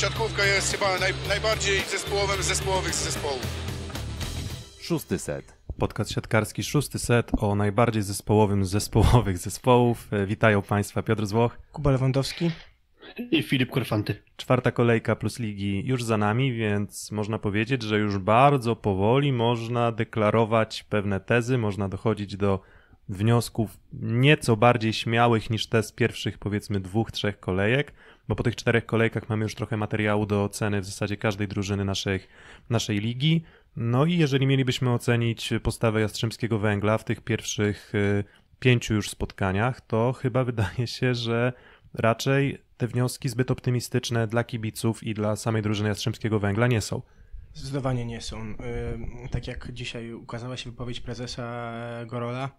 siatkówka jest chyba naj, najbardziej zespołowym z zespołowych z zespołów. Szósty set. Podcast siatkarski szósty set o najbardziej zespołowym z zespołowych zespołów. E, Witają Państwa Piotr Złoch. Kuba Lewandowski. I Filip Korfanty. Czwarta kolejka plus ligi już za nami, więc można powiedzieć, że już bardzo powoli można deklarować pewne tezy, można dochodzić do wniosków nieco bardziej śmiałych niż te z pierwszych powiedzmy dwóch, trzech kolejek, bo po tych czterech kolejkach mamy już trochę materiału do oceny w zasadzie każdej drużyny naszej, naszej ligi. No i jeżeli mielibyśmy ocenić postawę Jastrzębskiego Węgla w tych pierwszych y, pięciu już spotkaniach, to chyba wydaje się, że raczej te wnioski zbyt optymistyczne dla kibiców i dla samej drużyny Jastrzębskiego Węgla nie są. Zdecydowanie nie są. Tak jak dzisiaj ukazała się wypowiedź prezesa Gorola,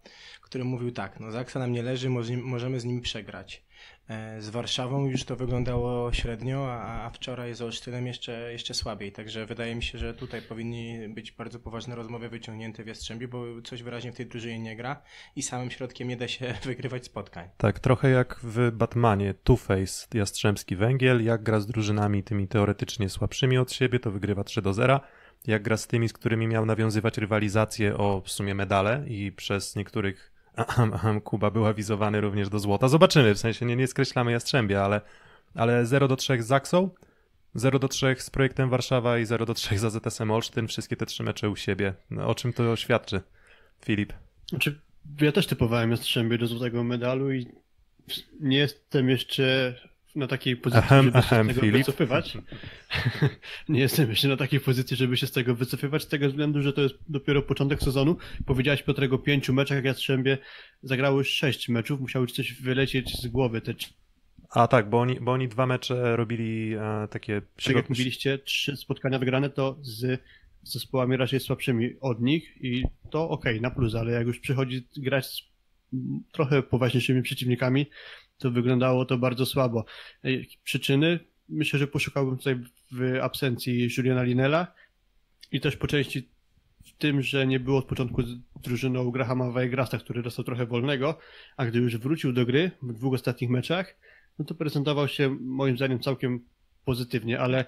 który mówił tak, no Zaksa nam nie leży, może- możemy z nim przegrać. E, Z Warszawą już to wyglądało średnio, a a wczoraj z Olsztynem jeszcze, jeszcze słabiej. Także wydaje mi się, że tutaj powinni być bardzo poważne rozmowy wyciągnięte w Jastrzębiu, bo coś wyraźnie w tej drużynie nie gra i samym środkiem nie da się wygrywać spotkań. Tak, trochę jak w Batmanie, Two-Face, Jastrzębski Węgiel, jak gra z drużynami tymi teoretycznie słabszymi od siebie, to wygrywa 3 do 0. Jak gra z tymi, z którymi miał nawiązywać rywalizację o w sumie medale i przez niektórych Kuba był awizowany również do złota. Zobaczymy, w sensie nie, nie skreślamy Jastrzębia, ale, ale 0 do 3 z Zaksą, 0 do 3 z projektem Warszawa i 0 do 3 za ZSM Olsztyn, wszystkie te trzy mecze u siebie. No, o czym to świadczy, Filip? Znaczy, ja też typowałem Jastrzębie do złotego medalu i nie jestem jeszcze na takiej pozycji, Ahem, żeby się ahem, z tego Filip. wycofywać. nie jestem jeszcze na takiej pozycji, żeby się z tego wycofywać, z tego względu, że to jest dopiero początek sezonu. Powiedziałeś Piotrego pięciu meczach, jak Jastrzębie zagrały sześć meczów, musiały coś wylecieć z głowy. Te A tak, bo oni, bo oni dwa mecze robili e, takie... tak jak mówiliście, trzy spotkania wygrane to z zespołami raczej słabszymi od nich i to okej, na plus, ale jak już przychodzi grać z trochę poważniejszymi przeciwnikami, to wyglądało to bardzo słabo. Ej, Przyczyny? Myślę, że poszukałbym tutaj w absencji Juliana Linella i też po części w tym, że nie było od początku drużyną Grahama Weigrasta, który dostał trochę wolnego, a gdy już wrócił do gry w dwóch ostatnich meczach, no to prezentował się moim zdaniem całkiem pozytywnie, ale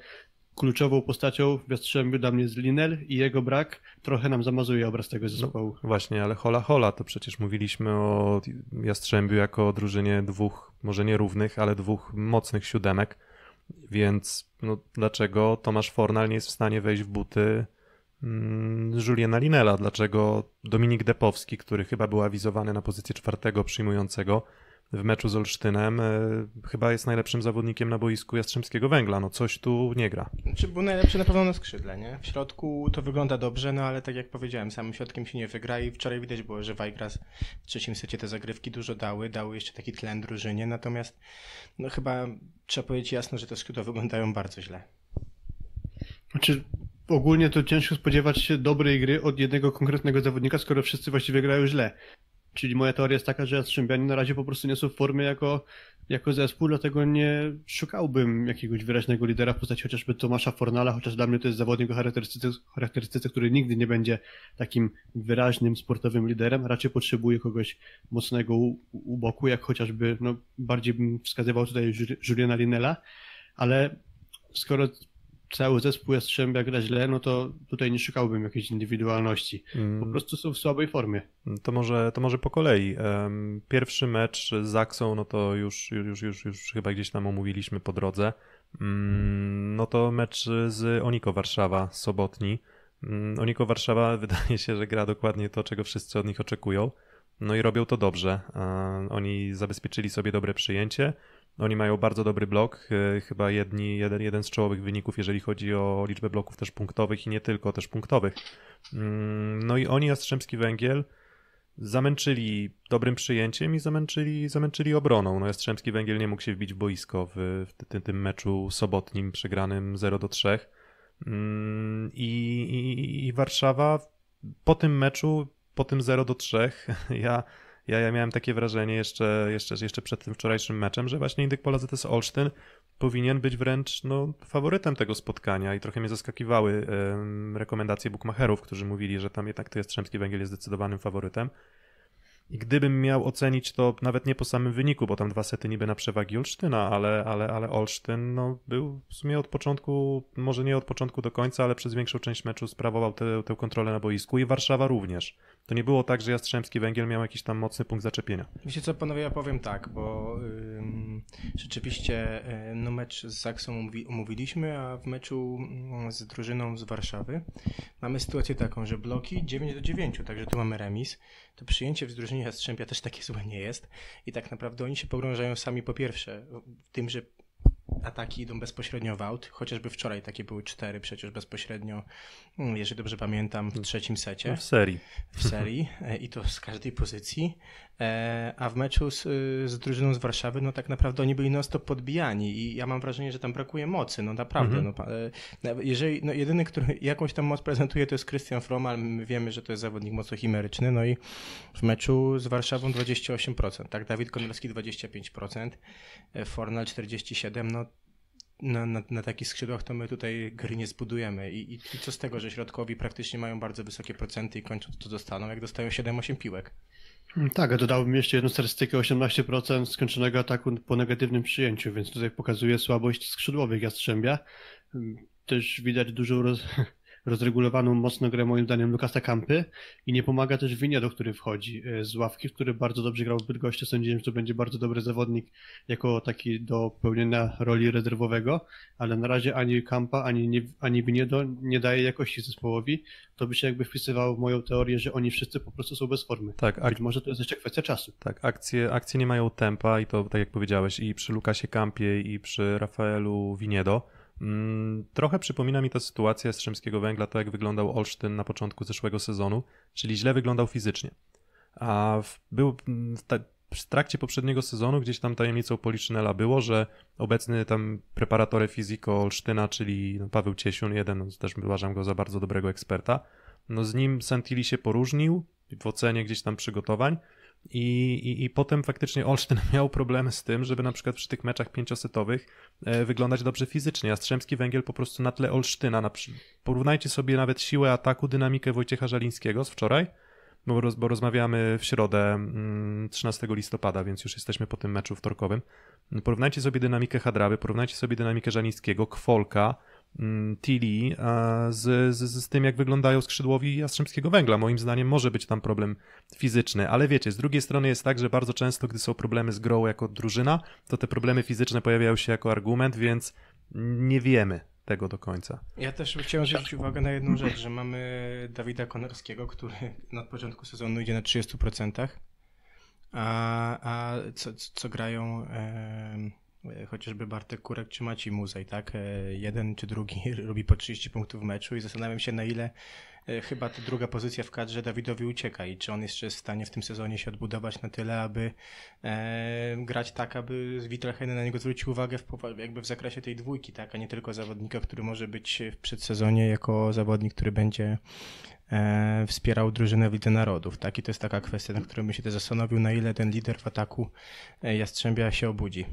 kluczową postacią w Jastrzębiu dla mnie jest Linel i jego brak trochę nam zamazuje obraz tego zespołu. Właśnie, ale hola hola, to przecież mówiliśmy o Jastrzębiu jako o drużynie dwóch, może nie równych, ale dwóch mocnych siódemek, więc no, dlaczego Tomasz Fornal nie jest w stanie wejść w buty mm, Juliana Linela? Dlaczego Dominik Depowski, który chyba był awizowany na pozycję czwartego przyjmującego w meczu z Olsztynem, e, chyba jest najlepszym zawodnikiem na boisku Jastrzębskiego Węgla. No coś tu nie gra. Czy był najlepszy na pewno na skrzydle, nie? W środku to wygląda dobrze, no ale tak jak powiedziałem, samym środkiem się nie wygra i wczoraj widać było, że Wajgras w trzecim secie te zagrywki dużo dały, dały jeszcze taki tlen drużynie, natomiast no chyba trzeba powiedzieć jasno, że te skrzydła wyglądają bardzo źle. Znaczy, ogólnie to ciężko spodziewać się dobrej gry od jednego konkretnego zawodnika, skoro wszyscy właściwie grają źle. Czyli moja teoria jest taka, że Jastrzębianie na razie po prostu nie są w formie jako, jako zespół, dlatego nie szukałbym jakiegoś wyraźnego lidera w postaci chociażby Tomasza Fornala, chociaż dla mnie to jest zawodnik o charakterystyce, charakterystyce który nigdy nie będzie takim wyraźnym sportowym liderem. Raczej potrzebuje kogoś mocnego u, u boku, jak chociażby, no bardziej bym wskazywał tutaj Jul- Juliana Linella, ale skoro cały zespół Jastrzębia gra źle, no to tutaj nie szukałbym jakiejś indywidualności. Po prostu są w słabej formie. To może, to może po kolei. Pierwszy mecz z Zaksą, no to już, już, już, już chyba gdzieś tam omówiliśmy po drodze. Mm, No to mecz z Oniko Warszawa, sobotni. Mm, Oniko Warszawa wydaje się, że gra dokładnie to, czego wszyscy od nich oczekują. No i robią to dobrze. E, Oni zabezpieczyli sobie dobre przyjęcie. Oni mają bardzo dobry blok, e, chyba jedni, jeden, jeden z czołowych wyników, jeżeli chodzi o liczbę bloków też punktowych i nie tylko, też punktowych. Mm, No i oni, Jastrzębski Węgiel, zamęczyli dobrym przyjęciem i zamęczyli, zamęczyli obroną. No Jastrzębski Węgiel nie mógł się wbić w boisko w, w tym, tym meczu sobotnim przegranym 0 do 3. Mm, I, i, I Warszawa po tym meczu, po tym 0 do 3, ja, ja, ja miałem takie wrażenie jeszcze, jeszcze, jeszcze przed tym wczorajszym meczem, że właśnie Indyk Pola ZS Olsztyn powinien być wręcz no, faworytem tego spotkania i trochę mnie zaskakiwały rekomendacje bookmacherów, którzy mówili, że tam jednak to Jastrzębski Węgiel jest zdecydowanym faworytem. I gdybym miał ocenić to nawet nie po samym wyniku, bo tam dwa sety niby na przewagi Olsztyna, ale, ale, ale Olsztyn no, był w sumie od początku, może nie od początku do końca, ale przez większą część meczu sprawował tę, tę kontrolę na boisku i Warszawa również. To nie było tak, że Jastrzębski Węgiel miał jakiś tam mocny punkt zaczepienia. Wiecie co, panowie, ja powiem tak, bo ym, rzeczywiście y, no mecz z Zaksą umówi, umówiliśmy, a w meczu mm, z drużyną z Warszawy mamy sytuację taką, że bloki 9 do 9, także tu mamy remis. To przyjęcie w drużynie Jastrzębia też takie złe nie jest i tak naprawdę oni się pogrążają sami po pierwsze w tym, że ataki idą bezpośrednio w aut, chociażby wczoraj takie były cztery przecież bezpośrednio, mm, jeżeli dobrze pamiętam, w trzecim secie No, w serii. w serii e, i to z każdej pozycji, E, a w meczu z, y, z drużyną z Warszawy, no tak naprawdę oni byli non-stop podbijani i ja mam wrażenie, że tam brakuje mocy, no naprawdę. Mhm. No, e, jeżeli, no jedyny, który jakąś tam moc prezentuje, to jest Krystian From, ale my wiemy, że to jest zawodnik mocno chimeryczny, no i w meczu z Warszawą 28%, tak, Dawid Konarski 25%, e, Fornal 47%, no na, na, na takich skrzydłach to my tutaj gry nie zbudujemy. I, i, I co z tego, że środkowi praktycznie mają bardzo wysokie procenty i kończą to dostaną, jak dostają 7-8 piłek. Tak, dodałbym jeszcze jedną statystykę 18% skończonego ataku po negatywnym przyjęciu, więc tutaj pokazuje słabość skrzydłowych Jastrzębia. Też widać dużą roz, rozregulowaną mocno grę moim zdaniem Lukasa Kampy i nie pomaga też Winiedo, który wchodzi e, z ławki, który bardzo dobrze grał w Bydgoszczy. Sądziłem, że to będzie bardzo dobry zawodnik jako taki do pełnienia roli rezerwowego, ale na razie ani Kampa, ani, nie, ani Winiedo nie daje jakości zespołowi. To by się jakby wpisywało w moją teorię, że oni wszyscy po prostu są bez formy. Tak, ak- Być może to jest jeszcze kwestia czasu. tak akcje, akcje nie mają tempa i to tak jak powiedziałeś i przy Lukasie Kampie i przy Rafaelu Winiedo. Mm, Trochę przypomina mi ta sytuacja Jastrzębskiego Węgla, to jak wyglądał Olsztyn na początku zeszłego sezonu, czyli źle wyglądał fizycznie. A w, był mm, w ta, w trakcie poprzedniego sezonu gdzieś tam tajemnicą Poliszynela było, że obecny tam preparatore fiziko Olsztyna, czyli no, Paweł Ciesiun, jeden, no, też uważam go za bardzo dobrego eksperta, no z nim Santili się poróżnił w ocenie gdzieś tam przygotowań i, i, i potem faktycznie Olsztyn miał problemy z tym, żeby na przykład przy tych meczach pięciosetowych e, wyglądać dobrze fizycznie. Jastrzębski Węgiel po prostu na tle Olsztyna. Na, porównajcie sobie nawet siłę ataku, dynamikę Wojciecha Żalińskiego z wczoraj, bo, roz, bo rozmawiamy w środę mm, 13 listopada, więc już jesteśmy po tym meczu wtorkowym. Porównajcie sobie dynamikę Hadrawy, porównajcie sobie dynamikę Żalińskiego, Kwolka, Tilly a z, z, z tym, jak wyglądają skrzydłowi Jastrzębskiego Węgla. Moim zdaniem może być tam problem fizyczny, ale wiecie, z drugiej strony jest tak, że bardzo często, gdy są problemy z grą jako drużyna, to te problemy fizyczne pojawiają się jako argument, więc nie wiemy tego do końca. Ja też chciałem zwrócić uwagę na jedną rzecz, że mamy Dawida Konarskiego, który na początku sezonu idzie na 30%, a, a co, co grają chociażby Bartek Kurek czy Maciej Muzej, tak? E, jeden czy drugi robi po 30 punktów w meczu i zastanawiam się na ile e, chyba ta druga pozycja w kadrze Dawidowi ucieka i czy on jeszcze jest w stanie w tym sezonie się odbudować na tyle, aby e, grać tak, aby Wittelheim na niego zwrócił uwagę w, jakby w zakresie tej dwójki, tak, a nie tylko zawodnika, który może być w przedsezonie jako zawodnik, który będzie e, wspierał drużynę w Lidze Narodów, tak, i to jest taka kwestia, na którą bym się też zastanowił, na ile ten lider w ataku e, Jastrzębia się obudzi.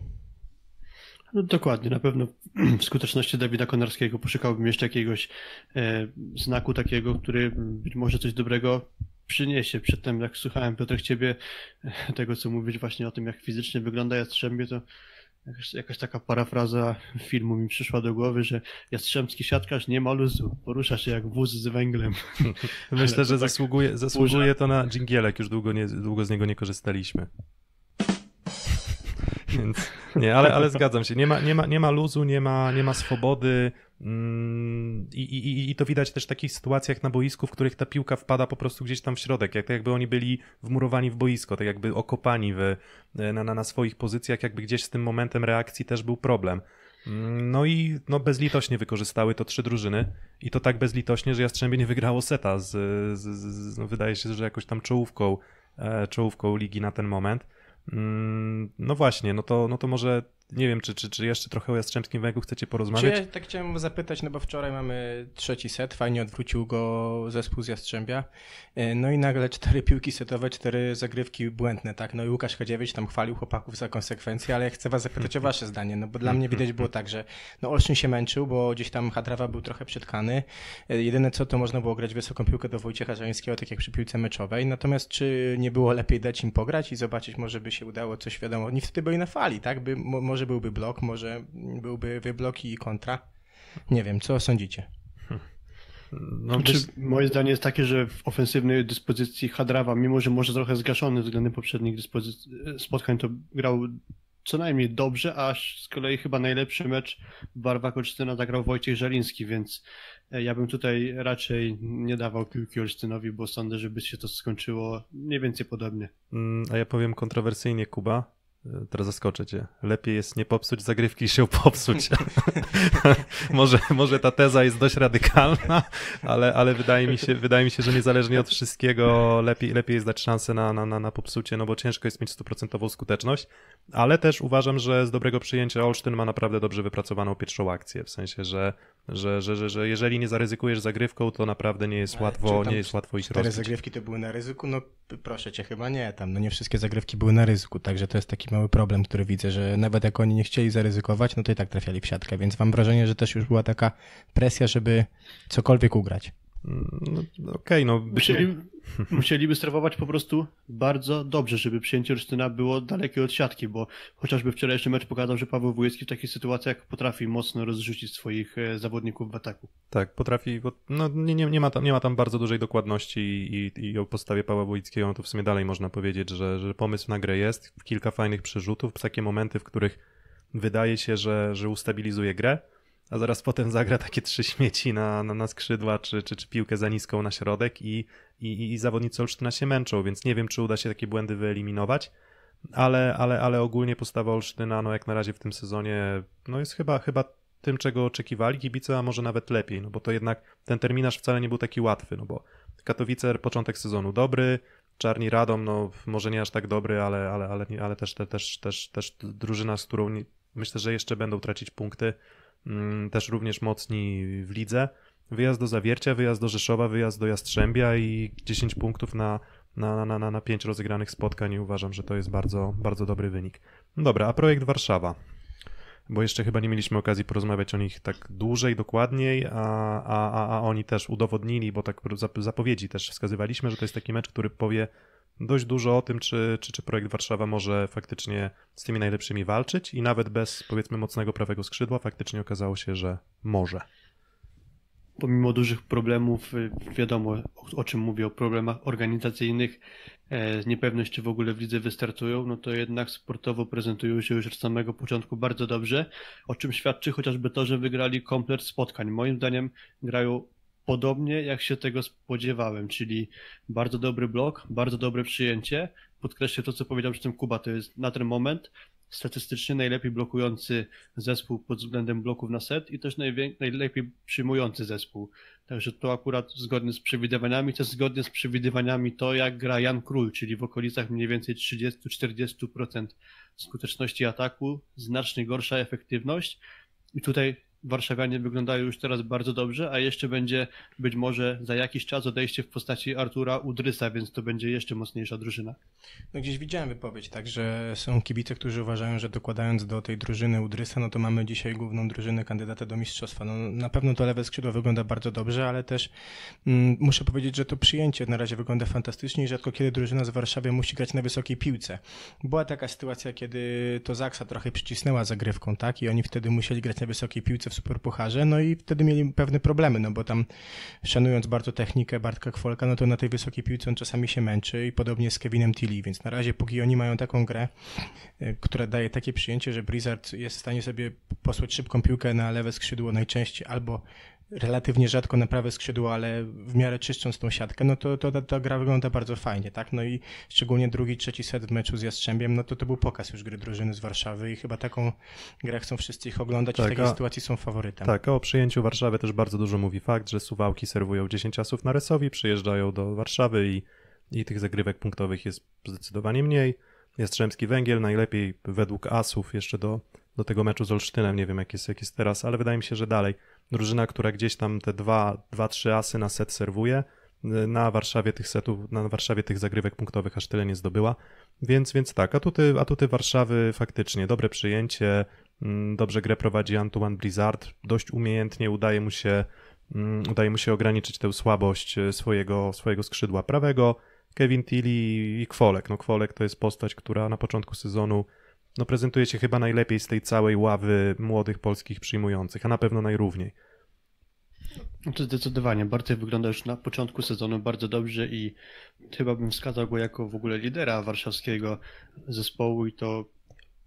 No, dokładnie, na pewno w skuteczności Dawida Konarskiego poszukałbym jeszcze jakiegoś e, znaku takiego, który być może coś dobrego przyniesie. Przedtem jak słuchałem Piotrek Ciebie tego, co mówisz właśnie o tym, jak fizycznie wygląda Jastrzębie, to jakaś, jakaś taka parafraza filmu mi przyszła do głowy, że Jastrzębski siatkarz nie ma luzu, porusza się jak wóz z węglem. Myślę, że tak zasługuje, zasługuje to na dżingielek, już długo, nie, długo z niego nie korzystaliśmy. Więc nie, ale, ale zgadzam się. Nie ma, nie ma, nie ma luzu, nie ma, nie ma swobody. mm, I, i, I to widać też w takich sytuacjach na boisku, w których ta piłka wpada po prostu gdzieś tam w środek, jak, tak jakby oni byli wmurowani w boisko, tak jakby okopani w, na, na, na swoich pozycjach, jakby gdzieś z tym momentem reakcji też był problem. Mm, No i no, bezlitośnie wykorzystały to trzy drużyny i to tak bezlitośnie, że Jastrzębie nie wygrało seta z, z, z no, wydaje się, że jakoś tam czołówką, e, czołówką ligi na ten moment. Mm, No właśnie, no to, no to może nie wiem, czy, czy, czy jeszcze trochę o Jastrzębskim Węglu chcecie Czy porozmawiać? ja tak chciałem zapytać, no bo wczoraj mamy trzeci set, fajnie odwrócił go zespół z Jastrzębia. E, No i nagle cztery piłki setowe, cztery zagrywki błędne, tak? No i Łukasz Chodziewicz tam chwalił chłopaków za konsekwencje, ale ja chcę was zapytać o wasze zdanie, no bo dla mnie widać było tak, że no Olsztyn się męczył, bo gdzieś tam Hadrawa był trochę przytkany. E, Jedyne co, to można było grać wysoką piłkę do Wojciecha Żańskiego, tak jak przy piłce meczowej. Natomiast czy nie było lepiej dać im pograć i zobaczyć, może by się udało coś wiadomo. Oni wtedy byli na fali, tak? By, mo, może byłby blok, może byłby wyblok i kontra. Nie wiem, co sądzicie? No, Znaczy, moje zdanie jest takie, że w ofensywnej dyspozycji Hadrawa, mimo że może trochę zgaszony względem poprzednich dyspozycji, spotkań, to grał co najmniej dobrze, a z kolei chyba najlepszy mecz w barwach Olsztyna zagrał Wojciech Żaliński, więc e, ja bym tutaj raczej nie dawał piłki Olsztynowi, bo sądzę, żeby się to skończyło mniej więcej podobnie. Mm, A ja powiem kontrowersyjnie, Kuba. Y, Teraz zaskoczę cię. Lepiej jest nie popsuć zagrywki, ją popsuć. może, może ta teza jest dość radykalna, ale, ale wydaje, mi się, wydaje mi się, że niezależnie od wszystkiego lepiej, lepiej jest dać szansę na, na, na, popsucie, no bo ciężko jest mieć stuprocentową skuteczność, ale też uważam, że z dobrego przyjęcia Olsztyn ma naprawdę dobrze wypracowaną pierwszą akcję, w sensie, że, że, że, że, że jeżeli nie zaryzykujesz zagrywką, to naprawdę nie jest Ale łatwo, nie jest łatwo ich rozbić. zagrywki to były na ryzyku? No proszę cię, chyba nie tam. No nie wszystkie zagrywki były na ryzyku, także to jest taki mały problem, który widzę, że nawet jak oni nie chcieli zaryzykować, no to i tak trafiali w siatkę, więc mam wrażenie, że też już była taka presja, żeby cokolwiek ugrać. Mm, No, Okej, no być Musieli, musieliby sterować po prostu bardzo dobrze, żeby przyjęcie Olsztyna było dalekie od siatki, bo chociażby wczorajszy mecz pokazał, że Paweł Wójecki w takich sytuacjach potrafi mocno rozrzucić swoich e, zawodników w ataku. Tak, potrafi, no nie, nie, nie, ma tam, nie ma tam bardzo dużej dokładności i, i o postawie Pawła Wojickiego, no to w sumie dalej można powiedzieć, że, że pomysł na grę jest, kilka fajnych przerzutów, takie momenty, w których wydaje się, że, że ustabilizuje grę, a zaraz potem zagra takie trzy śmieci na, na, na skrzydła, czy, czy, czy piłkę za niską na środek i, i, i zawodnicy Olsztyna się męczą, więc nie wiem, czy uda się takie błędy wyeliminować, ale, ale, ale ogólnie postawa Olsztyna, no jak na razie w tym sezonie, no jest chyba, chyba tym, czego oczekiwali kibice, a może nawet lepiej, no bo to jednak ten terminarz wcale nie był taki łatwy, no bo Katowice, początek sezonu dobry, Czarni Radom, no może nie aż tak dobry, ale, ale, ale, ale też, te- też, też, też drużyna, z którą nie, myślę, że jeszcze będą tracić punkty, mm, też również mocni w lidze. Wyjazd do Zawiercia, wyjazd do Rzeszowa, wyjazd do Jastrzębia i 10 punktów na, na, na, na, na 5 rozegranych spotkań i uważam, że to jest bardzo, bardzo dobry wynik. Dobra, a projekt Warszawa bo jeszcze chyba nie mieliśmy okazji porozmawiać o nich tak dłużej, dokładniej, a, a, a, oni też udowodnili, bo tak zap- zapowiedzi też wskazywaliśmy, że to jest taki mecz, który powie dość dużo o tym, czy, czy, czy projekt Warszawa może faktycznie z tymi najlepszymi walczyć i nawet bez powiedzmy mocnego prawego skrzydła faktycznie okazało się, że może. Pomimo dużych problemów, y, wiadomo o, o czym mówię, o problemach organizacyjnych, e, niepewność czy w ogóle w lidze wystartują, no to jednak sportowo prezentują się już od samego początku bardzo dobrze, o czym świadczy chociażby to, że wygrali komplet spotkań. Moim zdaniem grają podobnie jak się tego spodziewałem, czyli bardzo dobry blok, bardzo dobre przyjęcie. Podkreślę to, co powiedział przy tym Kuba, to jest na ten moment statystycznie najlepiej blokujący zespół pod względem bloków na set i też najlepiej przyjmujący zespół. Także to akurat zgodnie z przewidywaniami, też zgodnie z przewidywaniami to, jak gra Jan Król, czyli w okolicach mniej więcej 30-40% skuteczności ataku, znacznie gorsza efektywność. I tutaj Warszawianie wyglądają już teraz bardzo dobrze, a jeszcze będzie być może za jakiś czas odejście w postaci Artura Udrysa, więc to będzie jeszcze mocniejsza drużyna. No gdzieś widziałem wypowiedź, tak, że są kibice, którzy uważają, że dokładając do tej drużyny Udrysa, no to mamy dzisiaj główną drużynę kandydata do mistrzostwa. No na pewno to lewe skrzydło wygląda bardzo dobrze, ale też mm, muszę powiedzieć, że to przyjęcie na razie wygląda fantastycznie i rzadko kiedy drużyna z Warszawy musi grać na wysokiej piłce. Była taka sytuacja, kiedy to Zaksa trochę przycisnęła zagrywką, tak, i oni wtedy musieli grać na wysokiej piłce w Superpucharze, no i wtedy mieli pewne problemy, no bo tam szanując bardzo technikę Bartka Kwolka, no to na tej wysokiej piłce on czasami się męczy i podobnie z Kevinem Tilly, więc na razie póki oni mają taką grę, y, która daje takie przyjęcie, że Blizzard jest w stanie sobie posłać szybką piłkę na lewe skrzydło najczęściej albo relatywnie rzadko na prawe skrzydło, ale w miarę czyszcząc tą siatkę, no to, to ta, ta gra wygląda bardzo fajnie, tak? No i szczególnie drugi, trzeci set w meczu z Jastrzębiem, no to to był pokaz już gry drużyny z Warszawy i chyba taką grę chcą wszyscy ich oglądać i Tak, w takiej a- sytuacji są faworytem. Tak, o przyjęciu Warszawy też bardzo dużo mówi fakt, że Suwałki serwują 10 asów na Resowi, przyjeżdżają do Warszawy i, i tych zagrywek punktowych jest zdecydowanie mniej. Jastrzębski Węgiel najlepiej według asów jeszcze do do tego meczu z Olsztynem, nie wiem jak jest, jak jest teraz, ale wydaje mi się, że dalej. Drużyna, która gdzieś tam te dwa, dwa trzy asy na set serwuje, na Warszawie tych setów, na Warszawie tych zagrywek punktowych aż tyle nie zdobyła, więc, więc tak, atuty, atuty Warszawy faktycznie, dobre przyjęcie, mm, dobrze grę prowadzi Antoine Blizzard, dość umiejętnie udaje mu się, mm, udaje mu się ograniczyć tę słabość e, swojego, swojego skrzydła prawego, Kevin Tilly i Kwolek, no Kwolek to jest postać, która na początku sezonu no prezentuje się chyba najlepiej z tej całej ławy młodych polskich przyjmujących, a na pewno najrówniej. No to zdecydowanie. Bartek wygląda już na początku sezonu bardzo dobrze i chyba bym wskazał go jako w ogóle lidera warszawskiego zespołu i to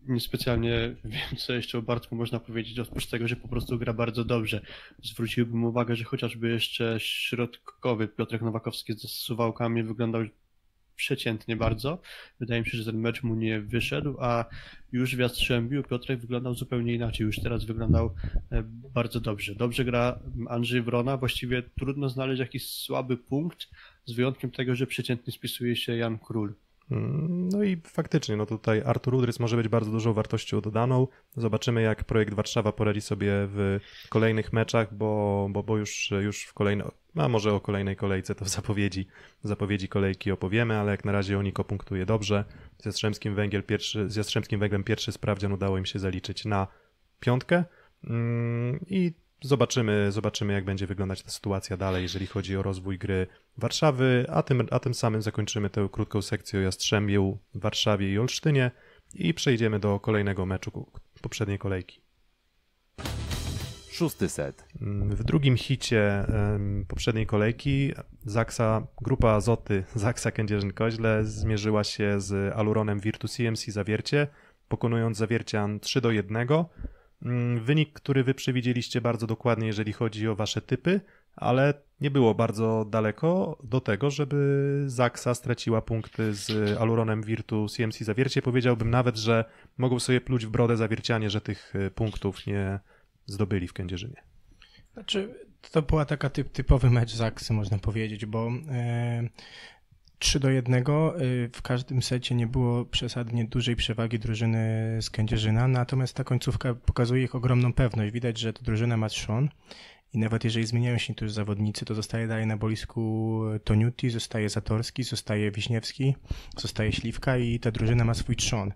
niespecjalnie wiem, co jeszcze o Bartku można powiedzieć, oprócz tego, że po prostu gra bardzo dobrze. Zwróciłbym uwagę, że chociażby jeszcze środkowy Piotrek Nowakowski z suwałkami wyglądał przeciętnie bardzo. Wydaje mi się, że ten mecz mu nie wyszedł, a już w Jastrzębiu Piotrek wyglądał zupełnie inaczej. Już teraz wyglądał e, bardzo dobrze. Dobrze gra Andrzej Wrona. Właściwie trudno znaleźć jakiś słaby punkt, z wyjątkiem tego, że przeciętnie spisuje się Jan Król. Mm, no i faktycznie, no tutaj Artur Udrys może być bardzo dużą wartością dodaną. Zobaczymy, jak projekt Warszawa poradzi sobie w kolejnych meczach, bo, bo, bo już, już w kolejnej, a może o kolejnej kolejce to w zapowiedzi, zapowiedzi kolejki opowiemy, ale jak na razie Oniko punktuje dobrze. Z Jastrzębskim, Węgiel pierwszy, z Jastrzębskim Węglem pierwszy sprawdzian udało im się zaliczyć na piątkę mm, i Zobaczymy, zobaczymy, jak będzie wyglądać ta sytuacja dalej, jeżeli chodzi o rozwój gry Warszawy, a tym, a tym samym zakończymy tę krótką sekcję o Jastrzębiu, Warszawie i Olsztynie i przejdziemy do kolejnego meczu poprzedniej kolejki. Szósty set. W drugim hicie poprzedniej kolejki Zaksa, grupa Azoty Zaksa Kędzierzyn-Koźle zmierzyła się z Aluronem Virtus CMC Zawiercie, pokonując Zawiercian 3 do 1. Mm, wynik, który wy przewidzieliście bardzo dokładnie, jeżeli chodzi o wasze typy, ale nie było bardzo daleko do tego, żeby Zaksa straciła punkty z Aluronem Virtu CMC Zawiercie. Powiedziałbym nawet, że mogą sobie pluć w brodę Zawiercianie, że tych y, punktów nie zdobyli w Kędzierzynie. Znaczy, to była taka typ, typowy mecz Zaksy, można powiedzieć, bo e, 3 do 1. Y, w każdym secie nie było przesadnie dużej przewagi drużyny z Kędzierzyna, natomiast ta końcówka pokazuje ich ogromną pewność. Widać, że to drużyna ma trzon i nawet jeżeli zmieniają się niektórzy zawodnicy, to zostaje dalej na boisku Toniuti, zostaje Zatorski, zostaje Wiśniewski, zostaje Śliwka i ta drużyna ma swój trzon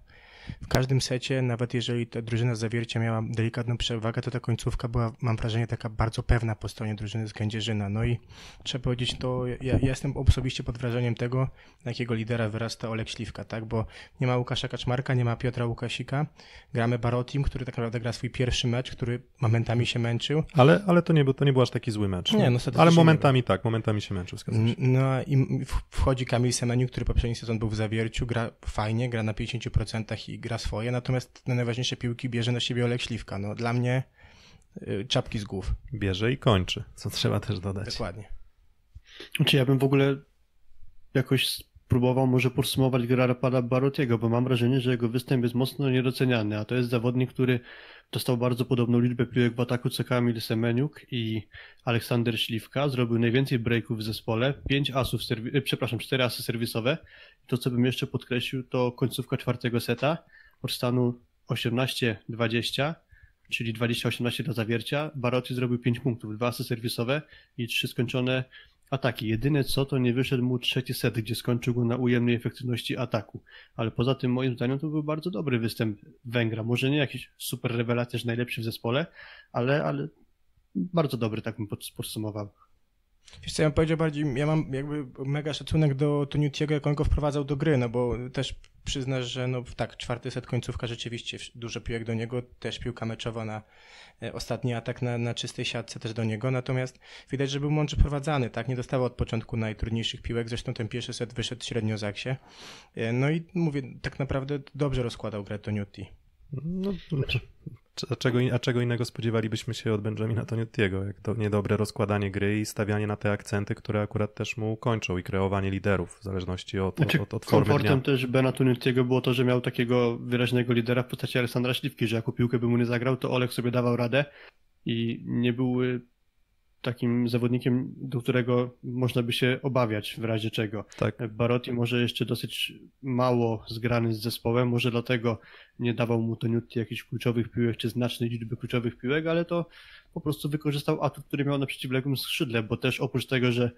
w każdym secie, nawet jeżeli ta drużyna z zawiercia miała delikatną przewagę, to ta końcówka była, mam wrażenie, taka bardzo pewna po stronie drużyny z Kędzierzyna. No i trzeba powiedzieć, to ja, ja jestem osobiście pod wrażeniem tego, na jakiego lidera wyrasta Olek Śliwka, tak? Bo nie ma Łukasza Kaczmarka, nie ma Piotra Łukasika, gramy Barotim, który tak naprawdę gra swój pierwszy mecz, który momentami się męczył. Ale, ale to, nie, był, to nie był aż taki zły mecz. Nie, no, ale momentami tak, momentami się męczył. No i wchodzi Kamil Semeniu, który poprzedni sezon był w zawierciu, gra fajnie, gra na 50% i gra swoje, natomiast te najważniejsze piłki bierze na siebie Olek Śliwka. No, dla mnie y, czapki z głów. Bierze i kończy, co trzeba też dodać. Dokładnie. Znaczy ja bym w ogóle jakoś spróbował może podsumować grę Rapada Barotiego, bo mam wrażenie, że jego występ jest mocno niedoceniany, a to jest zawodnik, który dostał bardzo podobną liczbę piłek w ataku co Kamil Semeniuk i Aleksander Śliwka. Zrobił najwięcej breaków w zespole, 5 asów, serwi- e, przepraszam, 4 asy serwisowe. To, co bym jeszcze podkreślił, to końcówka czwartego seta od stanu 18-20, czyli 20-18 do zawiercia. Barotti zrobił 5 punktów, 2 asy serwisowe i 3 skończone ataki. Jedyne co, to nie wyszedł mu trzeci set, gdzie skończył go na ujemnej efektywności ataku. Ale poza tym, moim zdaniem, to był bardzo dobry występ Węgra. Może nie jakiś super rewelacja, że najlepszy w zespole, ale, ale bardzo dobry, tak bym podsumował. Wiesz co, ja bym powiedział bardziej, ja mam jakby mega szacunek do Toniutiego, jak on go wprowadzał do gry, no bo też przyznasz, że no tak, czwarty set końcówka rzeczywiście dużo piłek do niego, też piłka meczowa na e, ostatni atak na, na czystej siatce też do niego, natomiast widać, że był mądrze prowadzany, tak, nie dostawał od początku najtrudniejszych piłek, zresztą ten pierwszy set wyszedł średnio Zaksie, e, no i mówię, tak naprawdę dobrze rozkładał grę Toniuti. No, a czego, a czego innego spodziewalibyśmy się od Benjamina Toniottiego, jak to niedobre rozkładanie gry i stawianie na te akcenty, które akurat też mu kończą i kreowanie liderów w zależności od, znaczy, od, od formy Komfortem też Bena Toniottiego było to, że miał takiego wyraźnego lidera w postaci Aleksandra Śliwki, że jako piłkę by mu nie zagrał, to Olek sobie dawał radę i nie były takim zawodnikiem, do którego można by się obawiać w razie czego. Tak. Barotti może jeszcze dosyć mało zgrany z zespołem, może dlatego nie dawał mu Toniutti jakichś kluczowych piłek, czy znacznej liczby kluczowych piłek, ale to po prostu wykorzystał atut, który miał na przeciwległym skrzydle, bo też oprócz tego, że